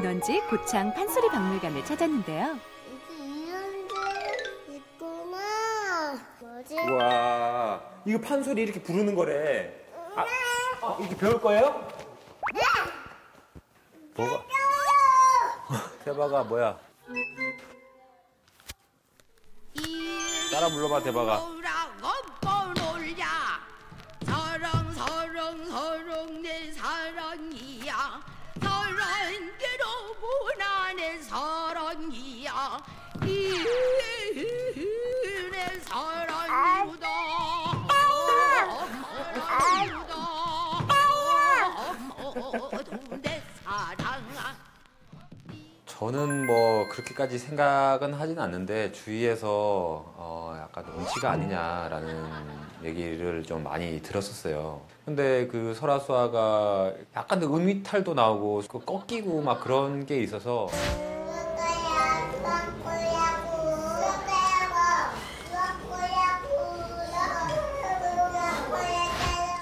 S1: 근원지 고창 판소리 박물관을 찾았는데요.
S3: 이런 게 있구나. 뭐지?
S2: 와 이거 판소리 이렇게 부르는 거래. 아, 어, 이렇게 배울 거예요? 뭐가? 대박아 뭐야? 따라 불러봐 대박아. 저는 뭐 그렇게까지 생각은 하진 않는데 주위에서 어 약간 음치가 아니냐라는 얘기를 좀 많이 들었었어요. 근데 그 설화수아가 약간 음이탈도 나오고 그 꺾이고 막 그런 게 있어서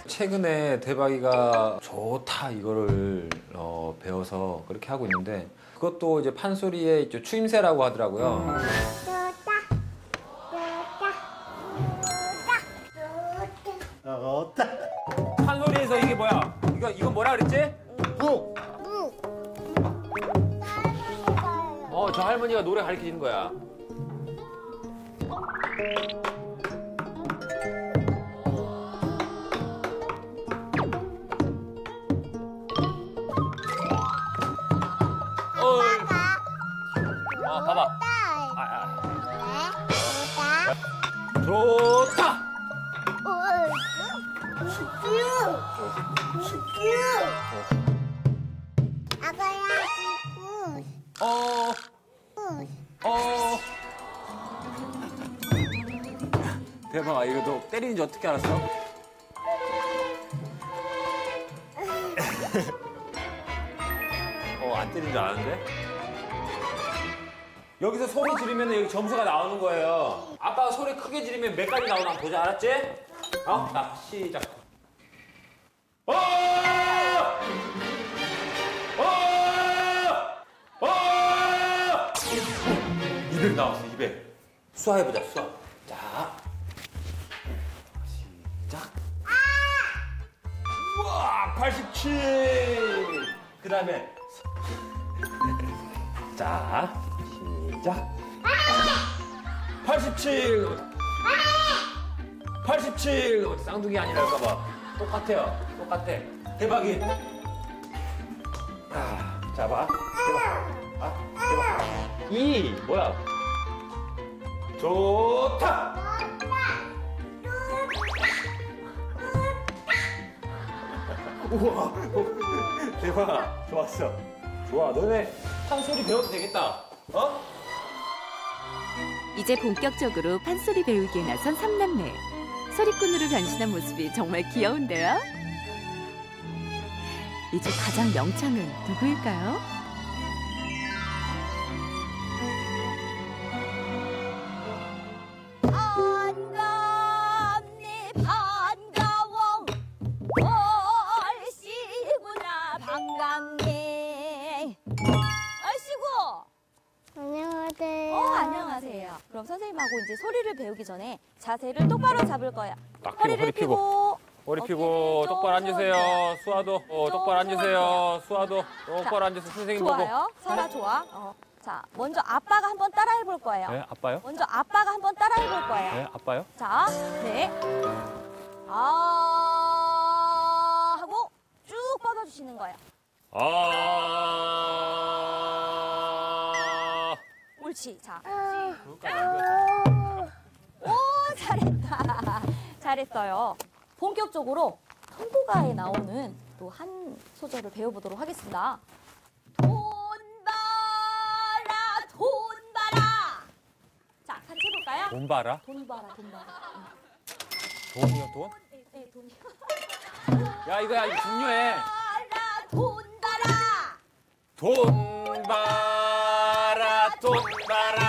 S2: 최근에 대박이가 좋다 이거를 어, 배워서 그렇게 하고 있는데 그것도 이제 판소리의 이제 추임새라고 하더라고요.
S20: 어따.
S2: 판소리에서 이게 뭐야? 이거 이건 뭐라 그랬지? 묵. 어, 저 할머니가 노래 가르쳐 주는 거야. 어, 봐봐. 아, 아. 좋다.
S3: 아가야,
S2: 어. 어. 대박, 이거 너 때리는지 어떻게 알았어? 어, 안 때린 줄 아는데? 여기서 소리 지르면 여기 점수가 나오는 거예요. 아빠가 소리 크게 지르면 몇 가지 나오나 보자, 알았지? 어? 나 시작. 어! 어! 어! 200 나왔어, 200. 수화해보자, 수화. 자. 시작. 우와, 87. 그 다음에. 자, 시작. 87. 87. 쌍둥이 아니랄까봐. 똑같아요. 똑같아. 대박이. 아, 잡아. 대박. 아, 대박. 2. 뭐야? 좋다. 우와. 대박. 좋았어. 좋아. 너네 판소리 배워도 되겠다. 어?
S1: 이제 본격적으로 판소리 배우기에 나선 삼남매. 소리꾼으로 변신한 모습이 정말 귀여운데요. 이중 가장 명창은 누구일까요?
S21: 그럼 선생님하고 이제 소리를 배우기 전에 자세를 똑바로 잡을 거예요.
S2: 딱 펴고,
S21: 허리를
S2: 허리 펴고. 허리 펴고 똑바로 앉으세요. 수아도 어, 똑바로 앉으세요. 수아도 똑바로 앉으세요. 선생님 보고.
S21: 좋아요. 설아 좋아. 어. 자, 먼저 아빠가 한번 따라 해 볼 거예요.
S2: 네, 아빠요?
S21: 먼저 아빠가 한번 따라 해 볼 거예요.
S2: 네, 아빠요?
S21: 자, 네. 아 하고 쭉 뻗어 주시는 거예요.
S2: 아.
S21: 옳지. 자.
S2: 안 배웠잖아.
S21: 오, 잘했다. 자, 잘했어요. 본격적으로 통고가에 나오는 또 한 소절을 배워보도록 하겠습니다. 돈 바라, 돈 바라. 자, 같이 해볼까요?
S2: 돈 봐라.
S21: 돈 바라, 돈 바라.
S2: 돈이요, 돈?
S21: 네, 네, 돈이요.
S2: 야, 이거 야, 이거 중요해.
S21: 돈 바라.
S2: 돈 봐라, 돈 봐라.
S21: 좋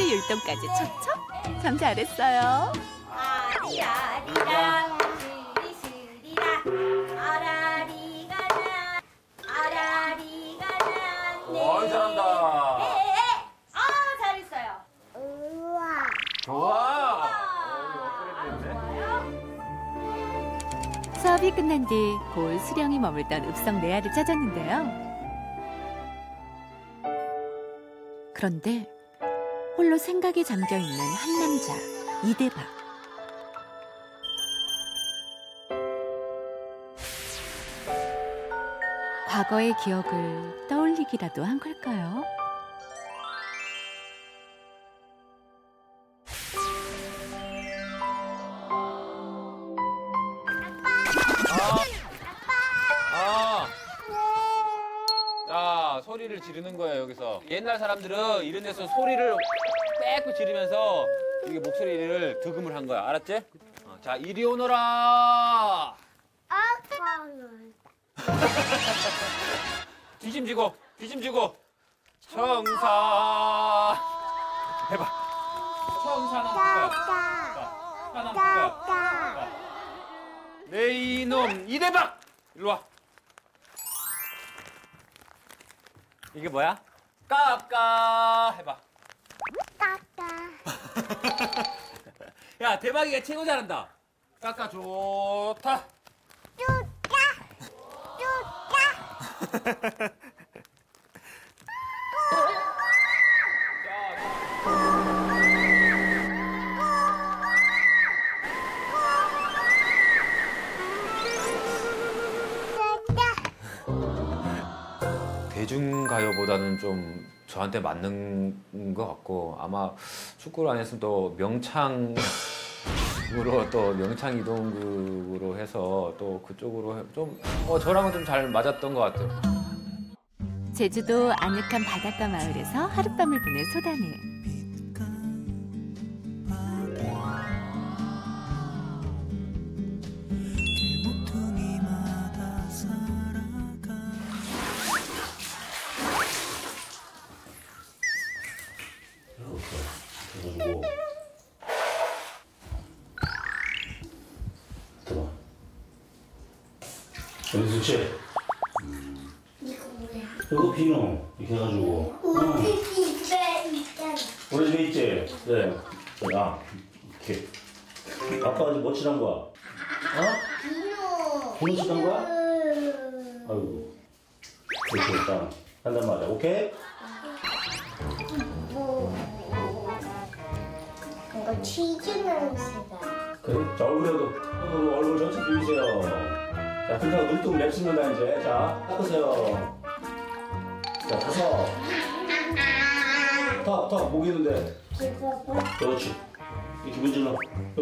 S1: 판소리 율동까지 척척. 참 잘했어요.
S21: 아리아리랑 스리스리랑 아라리가 나 아라리가.
S2: 와, 잘한다.
S21: 에에 아 잘했어요.
S3: 우와
S2: 좋아.
S1: 수업이 끝난 뒤 골 수령이 머물던 읍성 내야를 찾았는데요. 그런데 홀로 생각에 잠겨 있는 한 남자 이대박. 과거의 기억을 떠올리기라도 한 걸까요?
S2: 소리를 지르는 거예요, 여기서. 옛날 사람들은 이런 데서 소리를 빼고 지르면서 이게 목소리를 득음을 한 거야. 알았지? 어, 자, 이리 오너라.
S3: 아빠는
S2: 뒤짐지고, 뒤짐지고. 청사. 해봐. 청사는 누구야? 하나 누구야? 내 이놈 이대박! 일로 와. 이게 뭐야? 까까 해봐.
S3: 까까
S2: 야 대박이가 최고 잘한다. 까까 좋다. 대중 가요보다는 좀 저한테 맞는 것 같고 아마 축구를 안 했으면 또 명창 으로 또 명창 이동극으로 해서 또 그쪽으로 좀 어, 저랑은 좀 잘 맞았던 것 같아요.
S1: 제주도 아늑한 바닷가 마을에서 하룻밤을 보낸 소다네.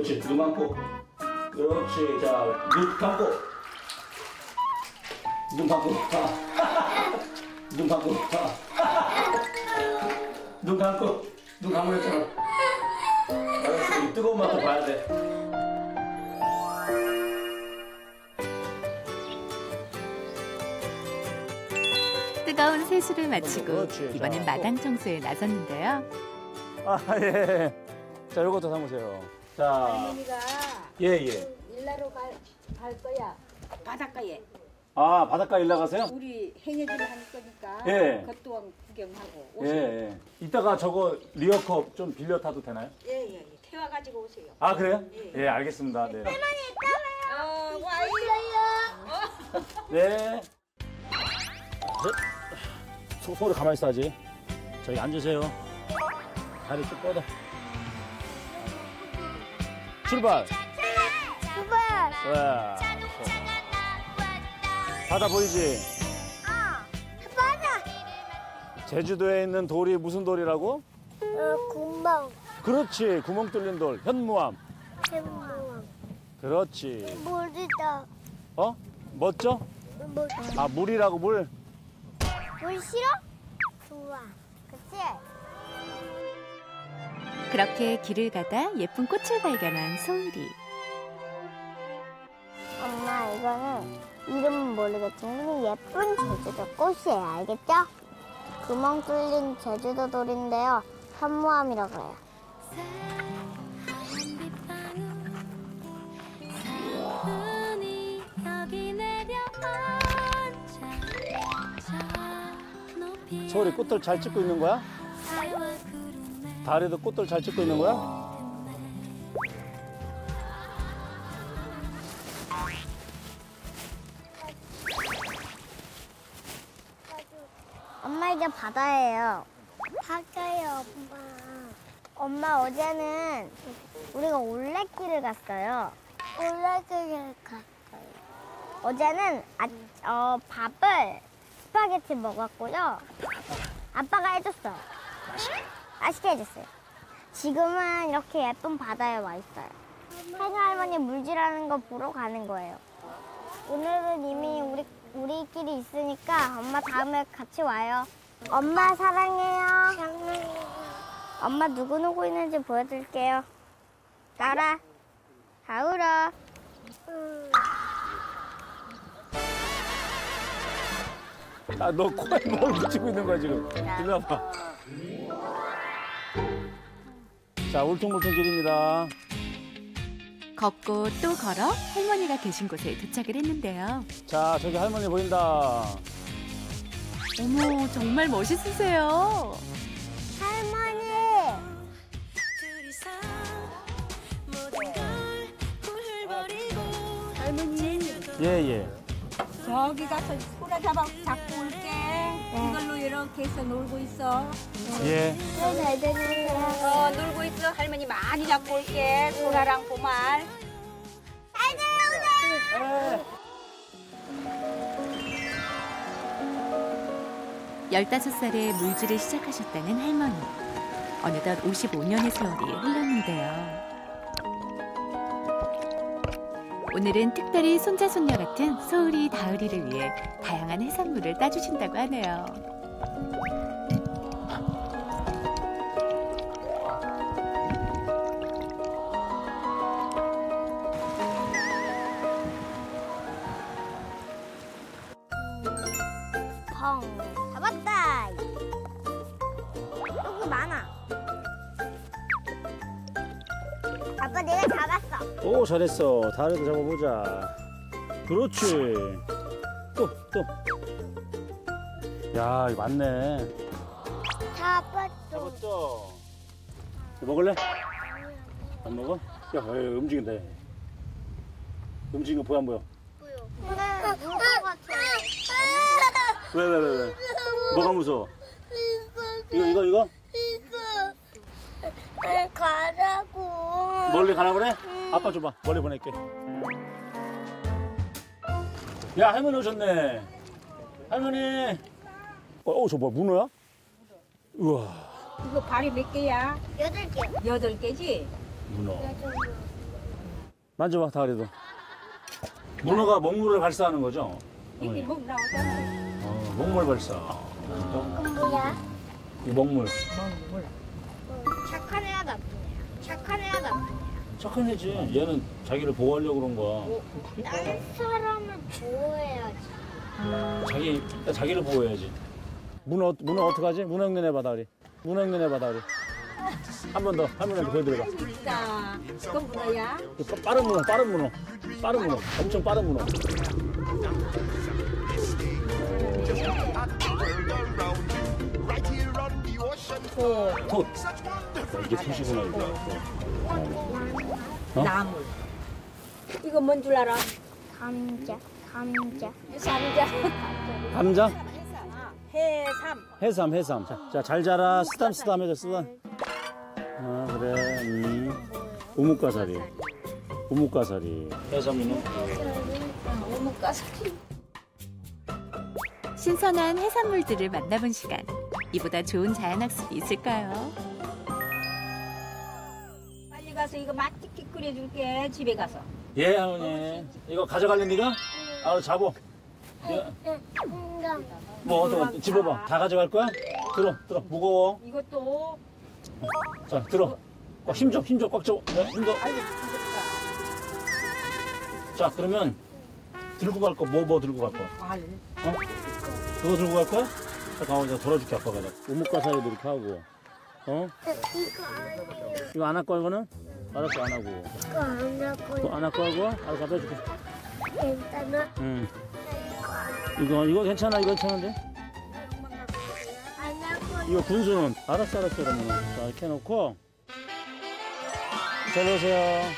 S7: 그렇지. 눈 감고. 그렇지. 자, 눈 감고. 눈 감고. 자. 눈 감고. 자. 눈 감고. 눈 감고 했잖아. 알았어. 이 뜨거운 맛도 봐야 돼.
S1: 뜨거운 세수를 마치고 이번엔 마당 청소에 나섰는데요.
S7: 아, 예. 자, 요것도 담으세요. 자,
S22: 할머니가
S7: 예, 예.
S22: 일나로 갈, 갈 거야. 바닷가에.
S7: 아, 바닷가 일 나가세요?
S22: 우리 행여지를 할 거니까
S7: 예.
S22: 그것도 구경하고
S7: 예,
S22: 오세요.
S7: 예. 이따가 저거 리어컵 좀 빌려 타도 되나요?
S22: 예, 예, 예. 태워 가지고 오세요.
S7: 아, 그래요? 예, 알겠습니다. 네.
S22: 어, 와.
S7: 네. 소, 소리 가만히 있어야지. 저기 앉으세요. 다리 쭉 뻗어. 출발!
S23: 수박.
S7: 네. 바다 보이지?
S23: 바다.
S7: 제주도에 있는 돌이 무슨 돌이라고?
S23: 어, 구멍.
S7: 그렇지. 구멍 뚫린 돌. 현무암.
S23: 햄무왕.
S7: 그렇지.
S23: 물이다.
S7: 어? 멋져?
S23: 물.
S7: 아, 물이라고 물.
S23: 물 싫어? 좋아. 그치?
S1: 그렇게 길을 가다 예쁜 꽃을 발견한 소울이.
S23: 엄마, 이거는 이름은 모르겠지만 예쁜 제주도 꽃이에요. 알겠죠? 구멍 뚫린 제주도 돌인데요. 현무암이라고 해요.
S7: 소울이 꽃들 잘 찍고 있는 거야? 다리도 꽃들 잘 찍고 있는 거야?
S23: 엄마 이제 바다예요. 바다요, 엄마. 엄마 어제는 우리가 올레길을 갔어요. 올레길을 갔어요. 어제는 아, 어, 밥을 스파게티 먹었고요. 아빠가 해줬어요. 맛있게 해줬어요. 지금은 이렇게 예쁜 바다에 와 있어요. 할머니 할머니 물질하는 거 보러 가는 거예요. 오늘은 이미 우리 우리끼리 있으니까 엄마 다음에 같이 와요. 엄마 사랑해요. 엄마 누구 누구 있는지 보여드릴게요. 나라, 다우라.
S7: 아, 너 코에 뭘 붙이고 있는 거야, 지금? 일로 와봐. 자, 울퉁불퉁 길입니다.
S1: 걷고 또 걸어 할머니가 계신 곳에 도착을 했는데요.
S7: 자, 저기 할머니 보인다.
S1: 어머, 정말 멋있으세요.
S23: 할머니.
S22: 할머니
S7: 예, 예.
S22: 저기 가서 소라 잡아 잡고 올게. 이걸로 이렇게 해서 놀고 있어.
S7: 예.
S23: 잘 되네요.
S22: 어, 놀고 있어. 할머니 많이 잡고 올게. 소라랑 보말.
S1: 열다섯 살에 물질을 시작하셨다는 할머니. 어느덧 55년의 세월이 흘렀는데요. 오늘은 특별히 손자 손녀 같은 소울이 다을이를 위해 다양한 해산물을 따주신다고 하네요.
S7: 오 잘했어 다리도 잡아보자 그렇지 또 또. 야 이거 맞네
S3: 잡았어.
S7: 잡았죠 먹을래? 안 먹어? 야 에이, 움직인다 얘. 움직이는 거 보여 안 보여?
S3: 물것 같아.
S7: 왜왜 왜 왜, 뭐가 무서워? 이거 이거 이거?
S3: 가라고.
S7: 멀리 가라 그래? 아빠 줘봐 멀리 보낼게 야 할머니 오셨네 할머니 어, 어, 저 뭐야 문어야? 우와
S22: 이거 발이 몇 개야?
S3: 여덟 개.
S22: 여덟 개지?
S7: 문어 만져봐 다리도 문어가 먹물을 발사하는 거죠?
S22: 이게? 목 나오잖아.
S7: 어, 먹물 발사
S3: 그럼 뭐야?
S7: 이 먹물
S3: 착한 애야 나쁜 애야? 착한 애야 나쁜 애야?
S7: 착한 애지 얘는 자기를 보호하려고 그런 거야
S3: 다른 사람을 보호해야지.
S7: 자기 자기를 보호해야지. 문어 문어 어떡 하지? 문어 흉내 내봐 다리. 문어 흉내 내봐 다리. 한 번 더 할머니한테 보여드려봐.
S22: 진짜. 그건 뭐야?
S7: 빠- 빠른 문어 빠른 문어 빠른 문어 엄청 빠른 문어. 톳. 어, 이게 톳이구나 이거. 어?
S22: 나물. 이거 뭔 줄 알아?
S3: 감자. 감자.
S22: 감자.
S7: 감자?
S22: 해삼.
S7: 해삼 해삼. 자, 자, 잘 자라 쓰담 쓰담 해줘 쓰담. 아 그래. 음. 우뭇가사리. 우뭇가사리. 해삼이는?
S22: 오목가사리.
S1: 신선한 해산물들을 만나본 시간. 이보다 좋은 자연학습이 있을까요?
S22: 빨리 가서 이거 맛있게 끓여줄게. 집에 가서.
S7: 예 할머니. 이거 가져갈래 네가? 아 잡어. 예. 뭐 어떤 집어봐. 다 가져갈 거야? 들어 들어 무거워.
S22: 이것도
S7: 자 들어. 꽉 힘줘 힘줘 꽉 잡어. 네, 힘줘. 자 그러면 들고 갈거뭐뭐 들고 갈 거야?
S22: 알.
S7: 어? 그거 들고 갈 거야? 잠깐만 내가 돌아줄게 아빠가. 우뭇가사리도 이렇게 하고. 어? 이거 안 할 거야 이거는? 알았어 안 하고.
S3: 이거 안 하고
S7: 안 할 거고? 알았어 갖다 줄게.
S3: 괜찮아?
S7: 응. 이거 이거 괜찮아 이거 괜찮은데?
S3: 안 하고
S7: 이거 군수는 알았어 알았어 그러면 자 이렇게 해놓고 잘 오세요.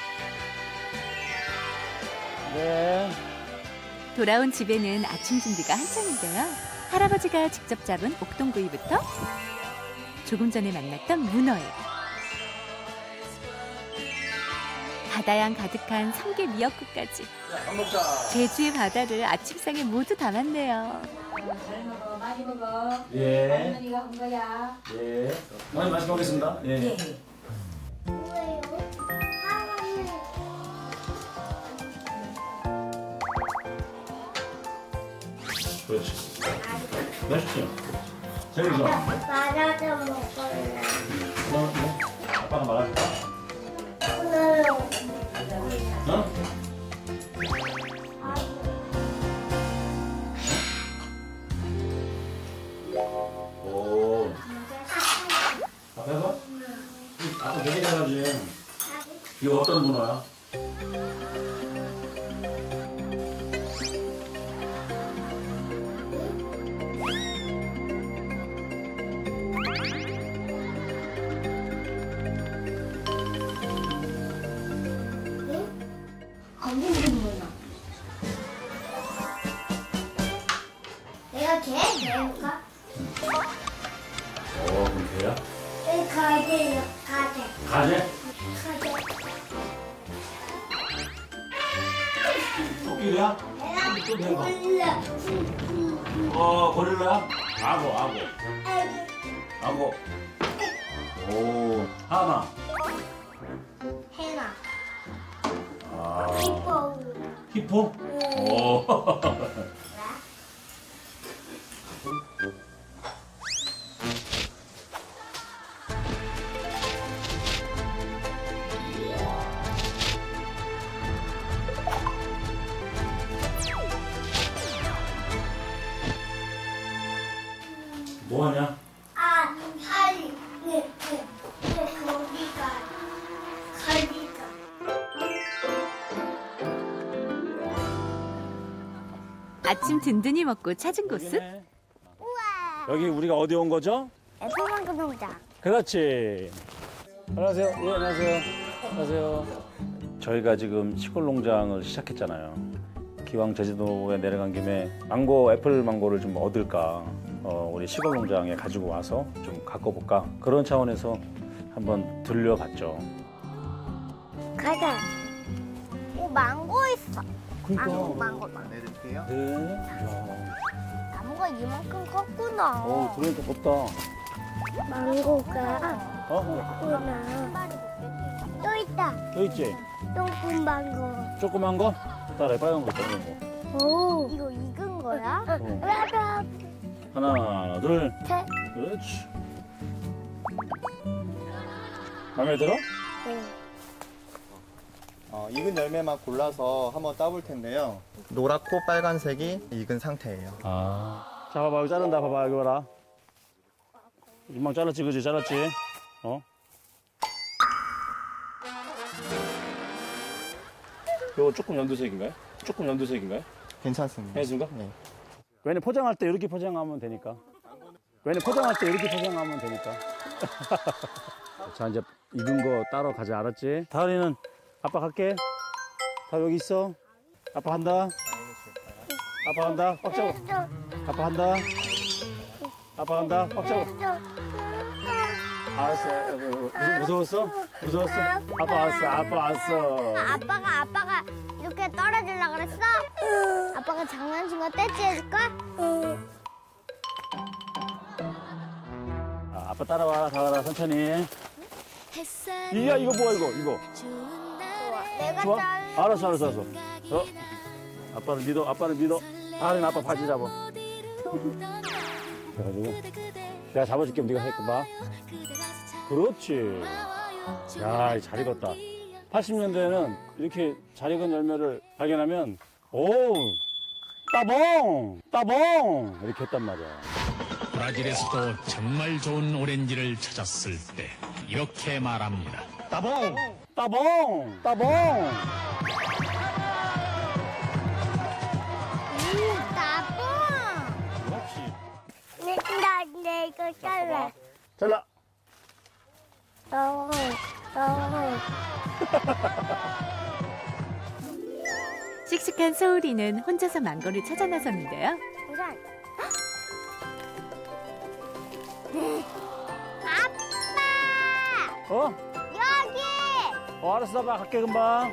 S7: 네.
S1: 돌아온 집에는 아침 준비가 한창인데요. 할아버지가 직접 잡은 옥동구이부터 조금 전에 만났던 문어에 바다양 가득한 성게 미역국까지
S7: 밥 먹자.
S1: 제주의 바다를 아침상에 모두 담았네요.
S22: 잘 먹어. 많이 먹어.
S7: 예.
S22: 할머니가 한 거야.
S7: 예. 많이 맛있게 먹겠습니다. 예. 그렇지. 제일 좋아.
S3: 말아서 먹을래.
S7: 뭐, 뭐? 아빠가 말할까? 어? 오. 아빠 해봐? 아빠 되게 잘하지. 이거 어떤 문어야?
S3: 내 가재요, 가재.
S7: 가재?
S3: 가재.
S7: 토끼야? 또 대봐.
S3: 몰라.
S7: 어, 고릴라야? 악어, 악어. 악어. 오, 하마.
S3: 해나.
S7: 아.
S3: 이뻐.
S7: 히포? 오. 뭐하냐?
S3: 아, 팔이. 네, 네. 네, 거기가. 갈비가.
S1: 아침 든든히 먹고 찾은 곳은
S7: 여기 우와. 여기 우리가 어디 온 거죠?
S3: 애플망고 농장.
S7: 그렇지. 안녕하세요. 예, 안녕하세요. 안녕하세요. 저희가 지금 시골 농장을 시작했잖아요. 기왕 제주도에 내려간 김에 망고, 애플 망고를 좀 얻을까. 어, 우리 시골 농장에 가지고 와서 좀 갖고 볼까. 그런 차원에서 한번 들려봤죠.
S3: 가자. 오 망고 있어.
S7: 그러니까.
S3: 망고 망고 망고.
S7: 내릴게요. 네.
S3: 나무가 이만큼 컸구나.
S7: 어, 그러니까 덥다.
S3: 망고가
S7: 어?
S3: 있구나. 또 있다.
S7: 여기 있지?
S3: 똥꾼 망고.
S7: 조그만 거? 따라 빨간 거, 빨간 거.
S3: 오. 이거 익은 거야?
S7: 어. 하나, 둘.
S3: 셋.
S7: 그렇지. 마음에 들어?
S24: 어, 익은 열매만 골라서 한번 따볼 텐데요. 노랗고 빨간색이 익은 상태예요.
S7: 아. 자, 봐봐, 여기 자른다. 봐봐, 여기 봐라. 이만 잘랐지, 그지? 잘랐지? 어? 이거 조금 연두색인가요? 조금 연두색인가요?
S24: 괜찮습니다.
S7: 괜찮습니까?
S24: 네.
S7: 왜냐 포장할 때 이렇게 포장하면 되니까. 왜냐 포장할 때 이렇게 포장하면 되니까. 자 이제 익은 거 따러 가자 알았지? 다은이는 아빠 갈게. 다 여기 있어. 아빠 간다. 아빠 간다. 꽉 잡아. 아빠 간다. 아빠 간다. 꽉 잡아. 알았어. 무- 무서웠어? 무서웠어? 아빠 왔어. 아빠 왔어.
S3: 아빠가 아빠가 이렇게 떨어질라 그랬어? 아빠가 장난친 거 떼찌 해줄까?
S7: 아, 아빠 따라와. 가라 천천히. 이야 이거 뭐야 이거 이거.
S3: 내가
S7: 좋아?
S3: 잘
S7: 알았어, 알았어, 알았어. 어? 아빠를 믿어, 아빠를 믿어. 다른 아빠 바지 잡아. 그래가지고 내가 잡아줄게, 네가 할거 봐. 그렇지. 야, 이잘 익었다. 80년대에는 이렇게 잘 익은 열매를 발견하면 오, 따봉, 따봉 이렇게 했단 말이야.
S25: 브라질에서도 정말 좋은 오렌지를 찾았을 때 이렇게 말합니다.
S7: 따봉, 따봉, 따봉.
S3: 음. 나, 나 이거 잘라.
S7: 잘라.
S3: 너, 너.
S1: 씩씩한 소울이는 혼자서 망고를 찾아 나섰는데요.
S3: 우선. 아빠!
S7: 어?
S3: 여기!
S7: 어, 알았어, 아빠 갈게 금방.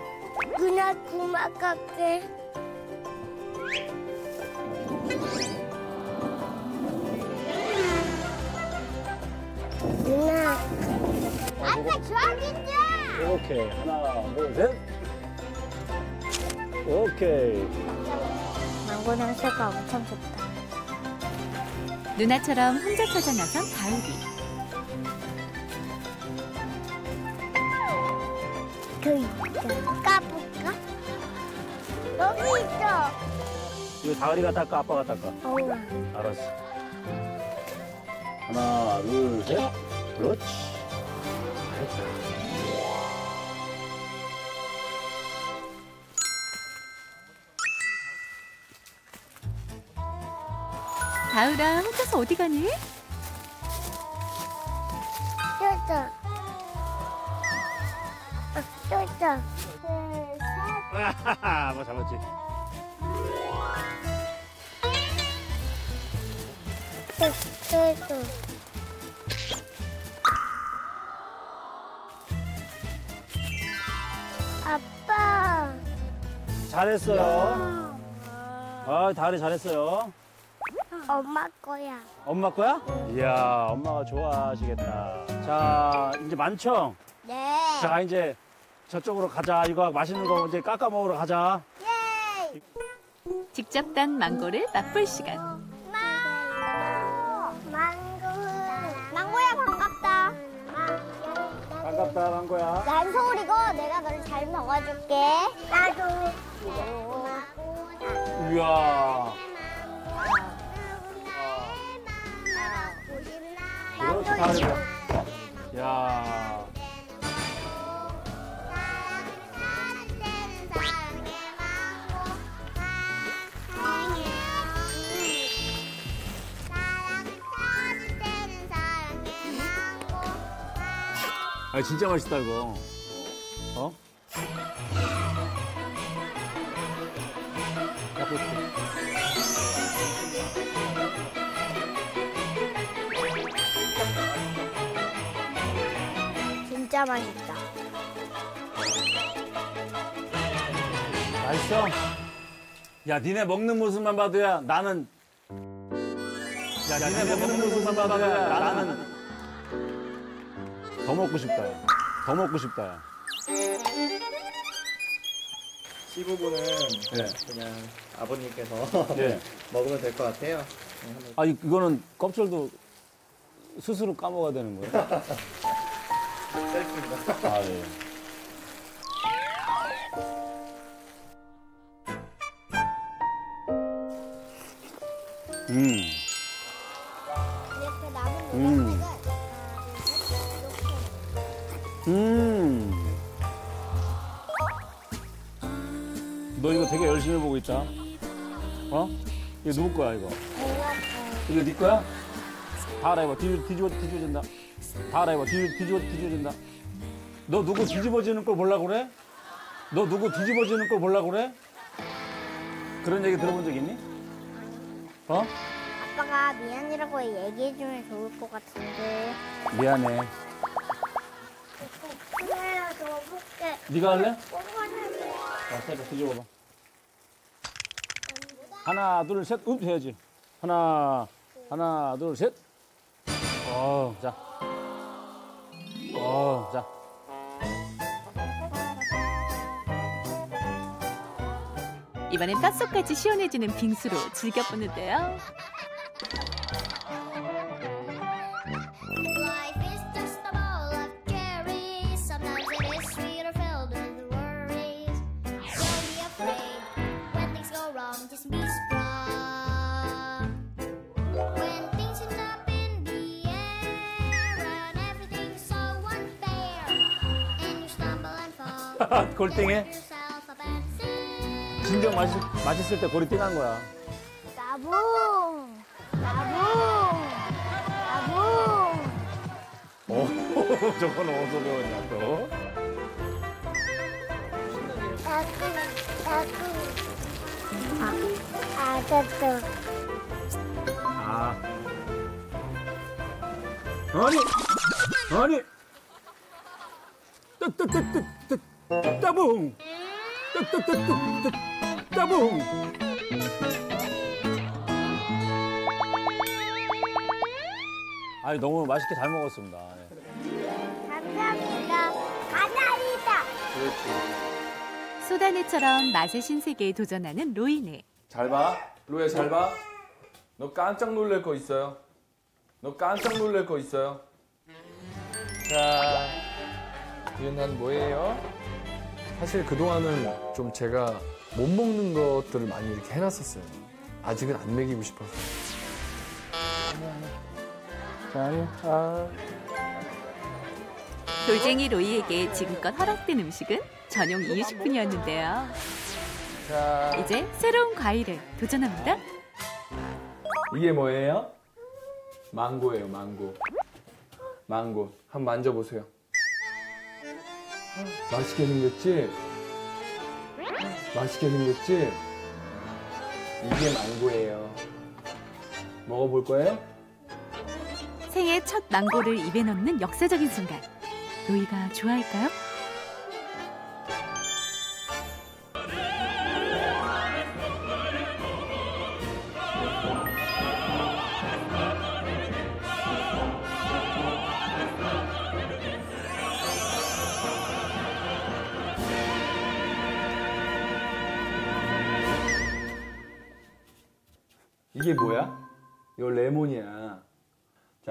S3: 누나 그만 갈게. 누나. 아빠 저기 있자!
S7: 오케이 하나, 둘, 셋. 오케이.
S3: 망고 냄새가 엄청 좋다.
S1: 누나처럼 혼자 찾아 나선 가을이.
S3: 그 있자. 까볼까? 여기 있어.
S7: 이거 다을이가 닦아, 아빠가 닦아.
S3: 어우.
S7: 알았어. 하나, 둘, 셋. 그렇지.
S1: 가을아 혼자서 어디 가니?
S3: 아, 쫓아. 둘,
S7: 아하하, 뭐 잡았지.
S3: 셋. 쫓아. 아빠.
S7: 잘했어요. 아, 다을이 잘했어요.
S3: 엄마 거야.
S7: 엄마 거야? 이야, 엄마가 좋아하시겠다. 자, 이제 만청.
S3: 네.
S7: 자, 이제 저쪽으로 가자. 이거 맛있는 거 이제 깎아 먹으러 가자.
S1: 직접 딴 망고를 맛볼 시간.
S3: 망고. 망고야 반갑다.
S7: 반갑다, 망고야.
S3: 난 서울이고 내가 너를 잘 먹어줄게. 나도.
S7: 이야. 다르죠. 야. 아 진짜 맛있다 이거. 어?
S3: 뭐, 진짜 맛있다.
S7: 맛있어? 야, 니네 먹는 모습만 봐도야 나는 야, 니네 먹는 모습만 봐도야 나는 더 먹고 싶다. 야. 더 먹고 싶다. 야.
S24: 15분은
S7: 네.
S24: 그냥 아버님께서
S7: 네.
S24: 먹으면 될 것 같아요.
S7: 아, 이- 이거는 껍질도 스스로 까먹어야 되는 거예요?
S24: 셀프입니다.
S7: 아, 예. 음.
S3: 이렇게 남은
S7: 음. 음. 너 이거 되게 열심히 보고 있다. 어? 이거 누구 거야, 이거? 이거 네 거야? 다 알아봐. 뒤집어, 뒤집어, 뒤집어진다. 다 알아봐. 뒤집어, 뒤집어, 뒤집어진다. 너 누구 뒤집어지는 걸 보려고 그래? 너 누구 뒤집어지는 걸 보려고 그래? 그런 얘기 들어본 적 있니? 어?
S3: 아빠가 미안이라고 얘기해주면 좋을 것 같은데.
S7: 미안해.
S3: 그래야 너 볼게.
S7: 네가 할래? 자, 세자 뒤집어봐. 하나, 둘, 셋, 음 해야지. 하나, 하나, 둘, 셋. 어, 자. 어, 자.
S1: 이번엔 뼛속까지 시원해지는 빙수로 즐겨보는데요.
S17: And sing.
S7: 진정 맛있, 맛있을 때 고리 띵한 거야.
S3: 나봉. 나봉. 나봉.
S7: 오, 저건 어디서 배웠냐, 또?
S3: 따끔. 따끔. 아, 아, 따끔.
S7: 아. 아니, 아니. 뜨뜨뜨뜨뜨 따봉. 뜨뜨뜨뜨뜨 따봉. 아니 너무 맛있게 잘 먹었습니다. 예.
S3: 감사합니다. 감사합니다.
S1: 소다네처럼 맛의 신세계에 도전하는 로이네.
S15: 잘 봐. 로야 잘 봐. 너 깜짝 놀랄 거 있어요. 너 깜짝 놀랄 거 있어요. 자, 이은한 뭐예요?
S26: 사실 그동안은 좀 제가 못 먹는 것들을 많이 이렇게 해놨었어요. 아직은 안 먹이고 싶어서.
S7: 잘, 아.
S1: 돌쟁이 로이에게 지금껏 허락된 음식은 전용 이유식품이었는데요.
S15: 자,
S1: 이제 새로운 과일을 도전합니다.
S15: 이게 뭐예요? 망고예요, 망고. 망고. 한번 만져보세요. 맛있게 생겼지? 맛있게 생겼지? 이게 망고예요. 먹어볼 거예요?
S1: 생애 첫 망고를 입에 넣는 역사적인 순간. 로이가 좋아할까요?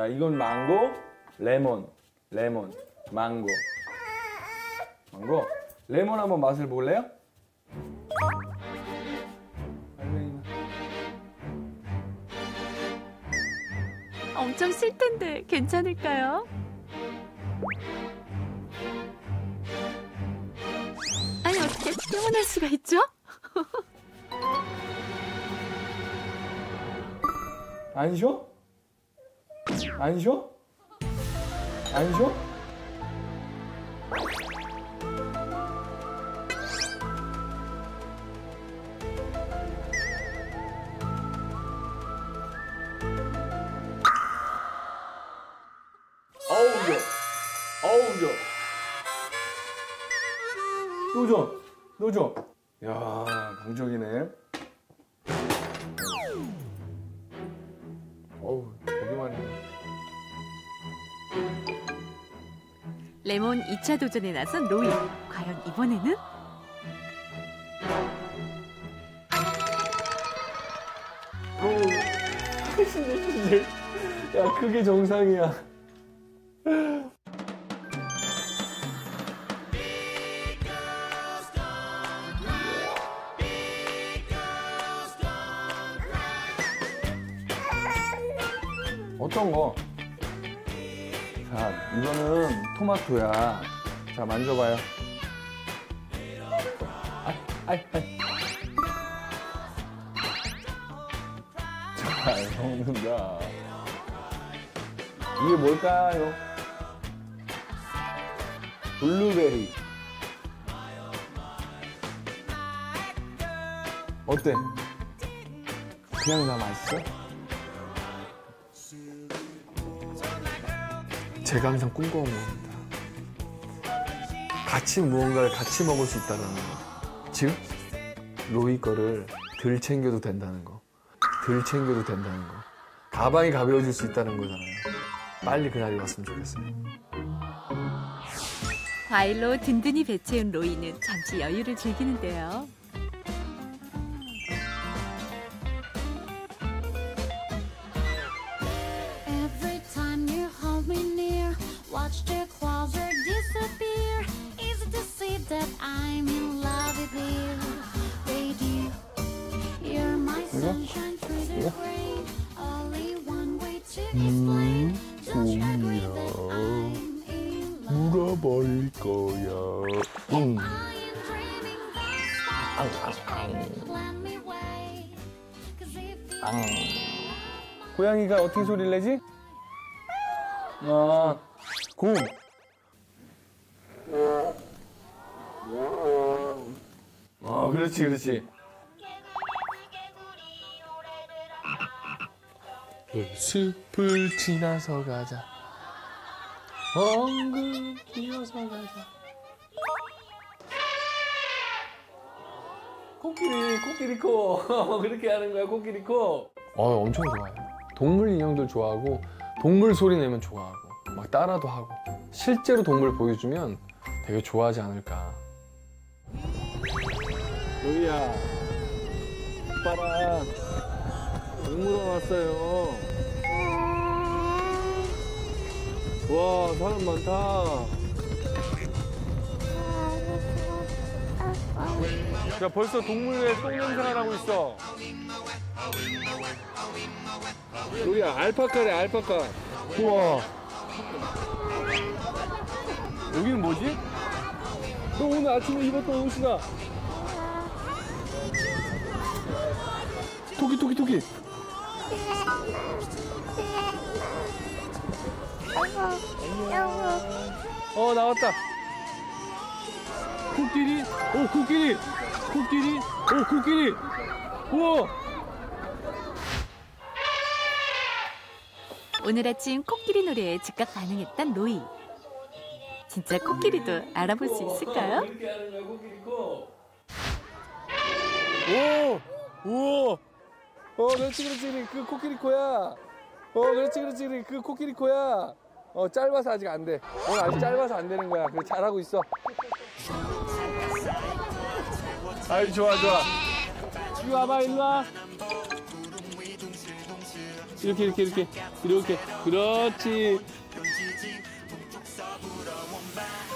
S15: 자, 이건 망고, 레몬, 레몬, 망고. 망고. 레몬 한번 맛을 볼래요?
S1: 엄청 쓸 텐데 괜찮을까요? 아니 어떻게 영원할 수가 있죠?
S15: 안 쉬어? 안 쉬어? 안 쉬어?
S26: 어우 웃겨. 또 줘. 또 줘. 야 강적이네. 어우 보기만 해.
S1: 레몬 2차 도전에 나선 로이. 과연 이번에는?
S26: 오. 신들 신들. 야 그게 정상이야. 어떤 거? 자, 이거는 토마토야. 자, 만져봐요. 아이, 아이, 아이. 잘 먹는다. 이게 뭘까요? 블루베리. 어때? 그냥 다 맛있어? 제가 항상 꿈꿔온 겁니다. 같이 무언가를 같이 먹을 수 있다는 거. 즉, 로이 거를 덜 챙겨도 된다는 거. 덜 챙겨도 된다는 거. 가방이 가벼워질 수 있다는 거잖아요. 빨리 그날이 왔으면 좋겠어요.
S1: 과일로 든든히 배채운 로이는 잠시 여유를 즐기는데요.
S26: 고양이가 어떻게 소리를 내지? 아, 곰. 아, 그렇지, 그렇지. 그 숲을 지나서 가자. 엉금 뛰어서 가자. 코끼리, 코끼리 코. 그렇게 하는 거야, 코끼리 코. 어, 엄청 좋아해요. 동물 인형들 좋아하고, 동물 소리 내면 좋아하고, 막 따라도 하고. 실제로 동물 보여주면 되게 좋아하지 않을까. 로이야, 오빠랑 동물원 왔어요. 와, 사람 많다. 야, 벌써 동물원에 똥 냄새가 나고 있어. 로이야, 알파카래, 알파카. 우와. 여기는 뭐지? 너 오늘 아침에 입었던 옷이다. 토끼, 토끼, 토끼. 어, 나왔다. 코끼리? 오, 코끼리! 코끼리? 오, 코끼리! 우와!
S1: 오늘 아침 코끼리 노래에 즉각 반응했던 로이. 진짜 코끼리도 알아볼 수 있을까요?
S26: 오! 우와! 어, 그렇지, 그렇지. 그 코끼리 코야. 어, 그렇지, 그렇지. 그 코끼리 코야. 어, 짧아서 아직 안 돼. 오늘 아직 짧아서 안 되는 거야. 그래, 잘하고 있어. 아이, 좋아, 좋아. 이리 와봐, 일로 와. 이렇게, 이렇게, 이렇게. 이렇게. 그렇지.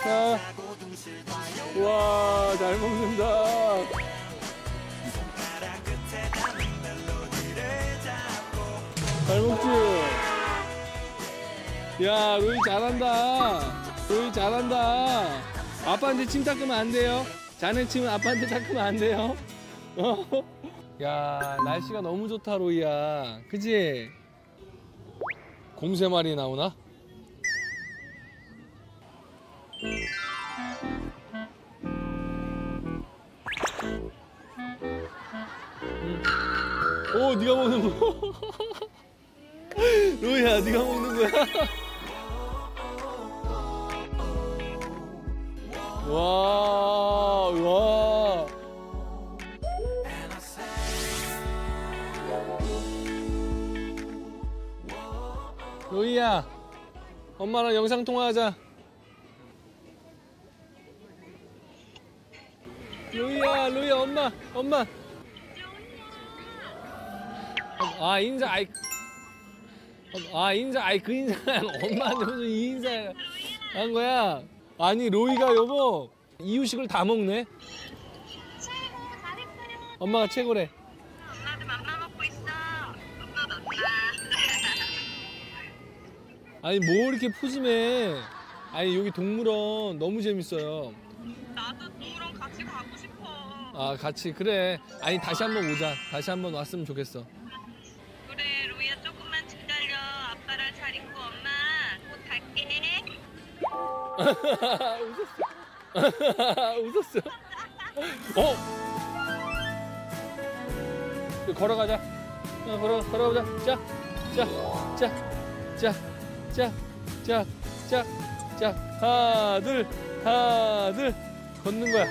S26: 자. 와, 잘 먹는다. 잘 먹지? 야, 로이 잘한다. 로이 잘한다. 아빠한테 침 닦으면 안 돼요. 자네 친구는 아빠한테 잡히면 안 돼요. 어? 야, 날씨가 너무 좋다, 로이야. 그지? 곰세 마리 나오나? 음. 오, 네가 먹는 거. 로이야, 네가 먹는 거야. 와, 와. 로이야, 엄마랑 영상 통화하자. 로이야, 로이야, 엄마, 엄마. 아 인사, 아이. 아 인사, 아이 그 인사 엄마한테 무슨 이 인사 한 거야? 아니 로이가 여보 이유식을 다 먹네. 엄마가 최고래. 아니 뭐 이렇게 푸짐해? 아니 여기 동물원 너무 재밌어요.
S16: 나도 동물원 같이 가고 싶어.
S26: 아 같이 그래. 아니 다시 한번 오자. 다시 한번 왔으면 좋겠어.
S16: 그래, 로이야 조금만 기다려. 아빠랑 잘 있고 엄마 곧 갈게.
S26: 웃었어. 어? 이거 걸어가자. 어, 걸어 걸어보자. 자, 자, 자, 자, 자, 자, 자, 자. 하나, 둘, 하나, 둘. 걷는 거야.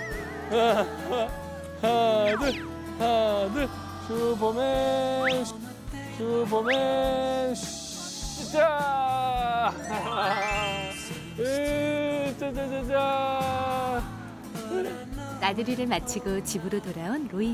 S26: 하나, 둘, 하나, 둘. 슈퍼맨, 슈퍼맨. 자. 으, 짜자자자.
S1: 나들이를 마치고 집으로 돌아온 로이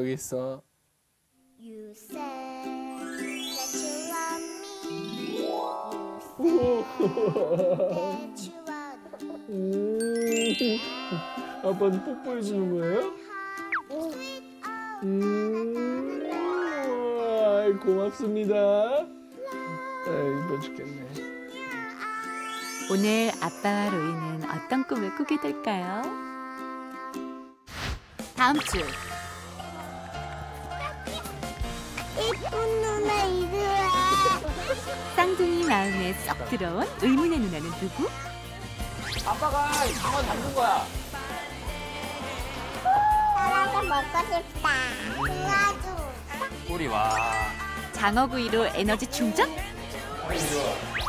S26: 여기 있어.
S17: You said that you love me. That you
S26: 음, 아빠한테 뽀뽀해 주는 거예요? 음, 아이, 고맙습니다. 아이, 이뻐 죽겠네.
S1: 오늘 아빠와 로이는 어떤 꿈을 꾸게 될까요? 다음 주
S3: 이쁜 누나 이리와.
S1: 쌍둥이 마음에 쏙 들어온 의문의 누나는 누구?
S2: 아빠가 장어 담근 거야.
S3: 나라도 먹고 싶다. 도와줘.
S2: 꼬리 와.
S1: 장어구이로 에너지 충전?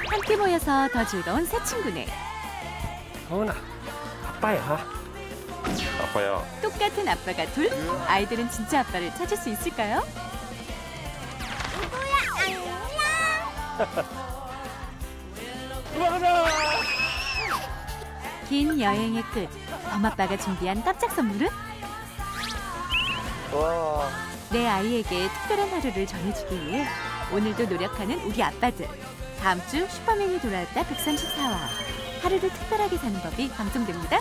S1: 함께 모여서 더 즐거운 새 친구네.
S18: 허은아, 아빠야. 아빠야.
S1: 똑같은 아빠가 둘? 아이들은 진짜 아빠를 찾을 수 있을까요?
S26: 돌아가자!
S1: 긴 여행의 끝. 엄아빠가 준비한 깜짝 선물은?
S15: 와.
S1: 내 아이에게 특별한 하루를 전해주기 위해 오늘도 노력하는 우리 아빠들. 다음 주 슈퍼맨이 돌아왔다 134화. 하루를 특별하게 사는 법이 방송됩니다.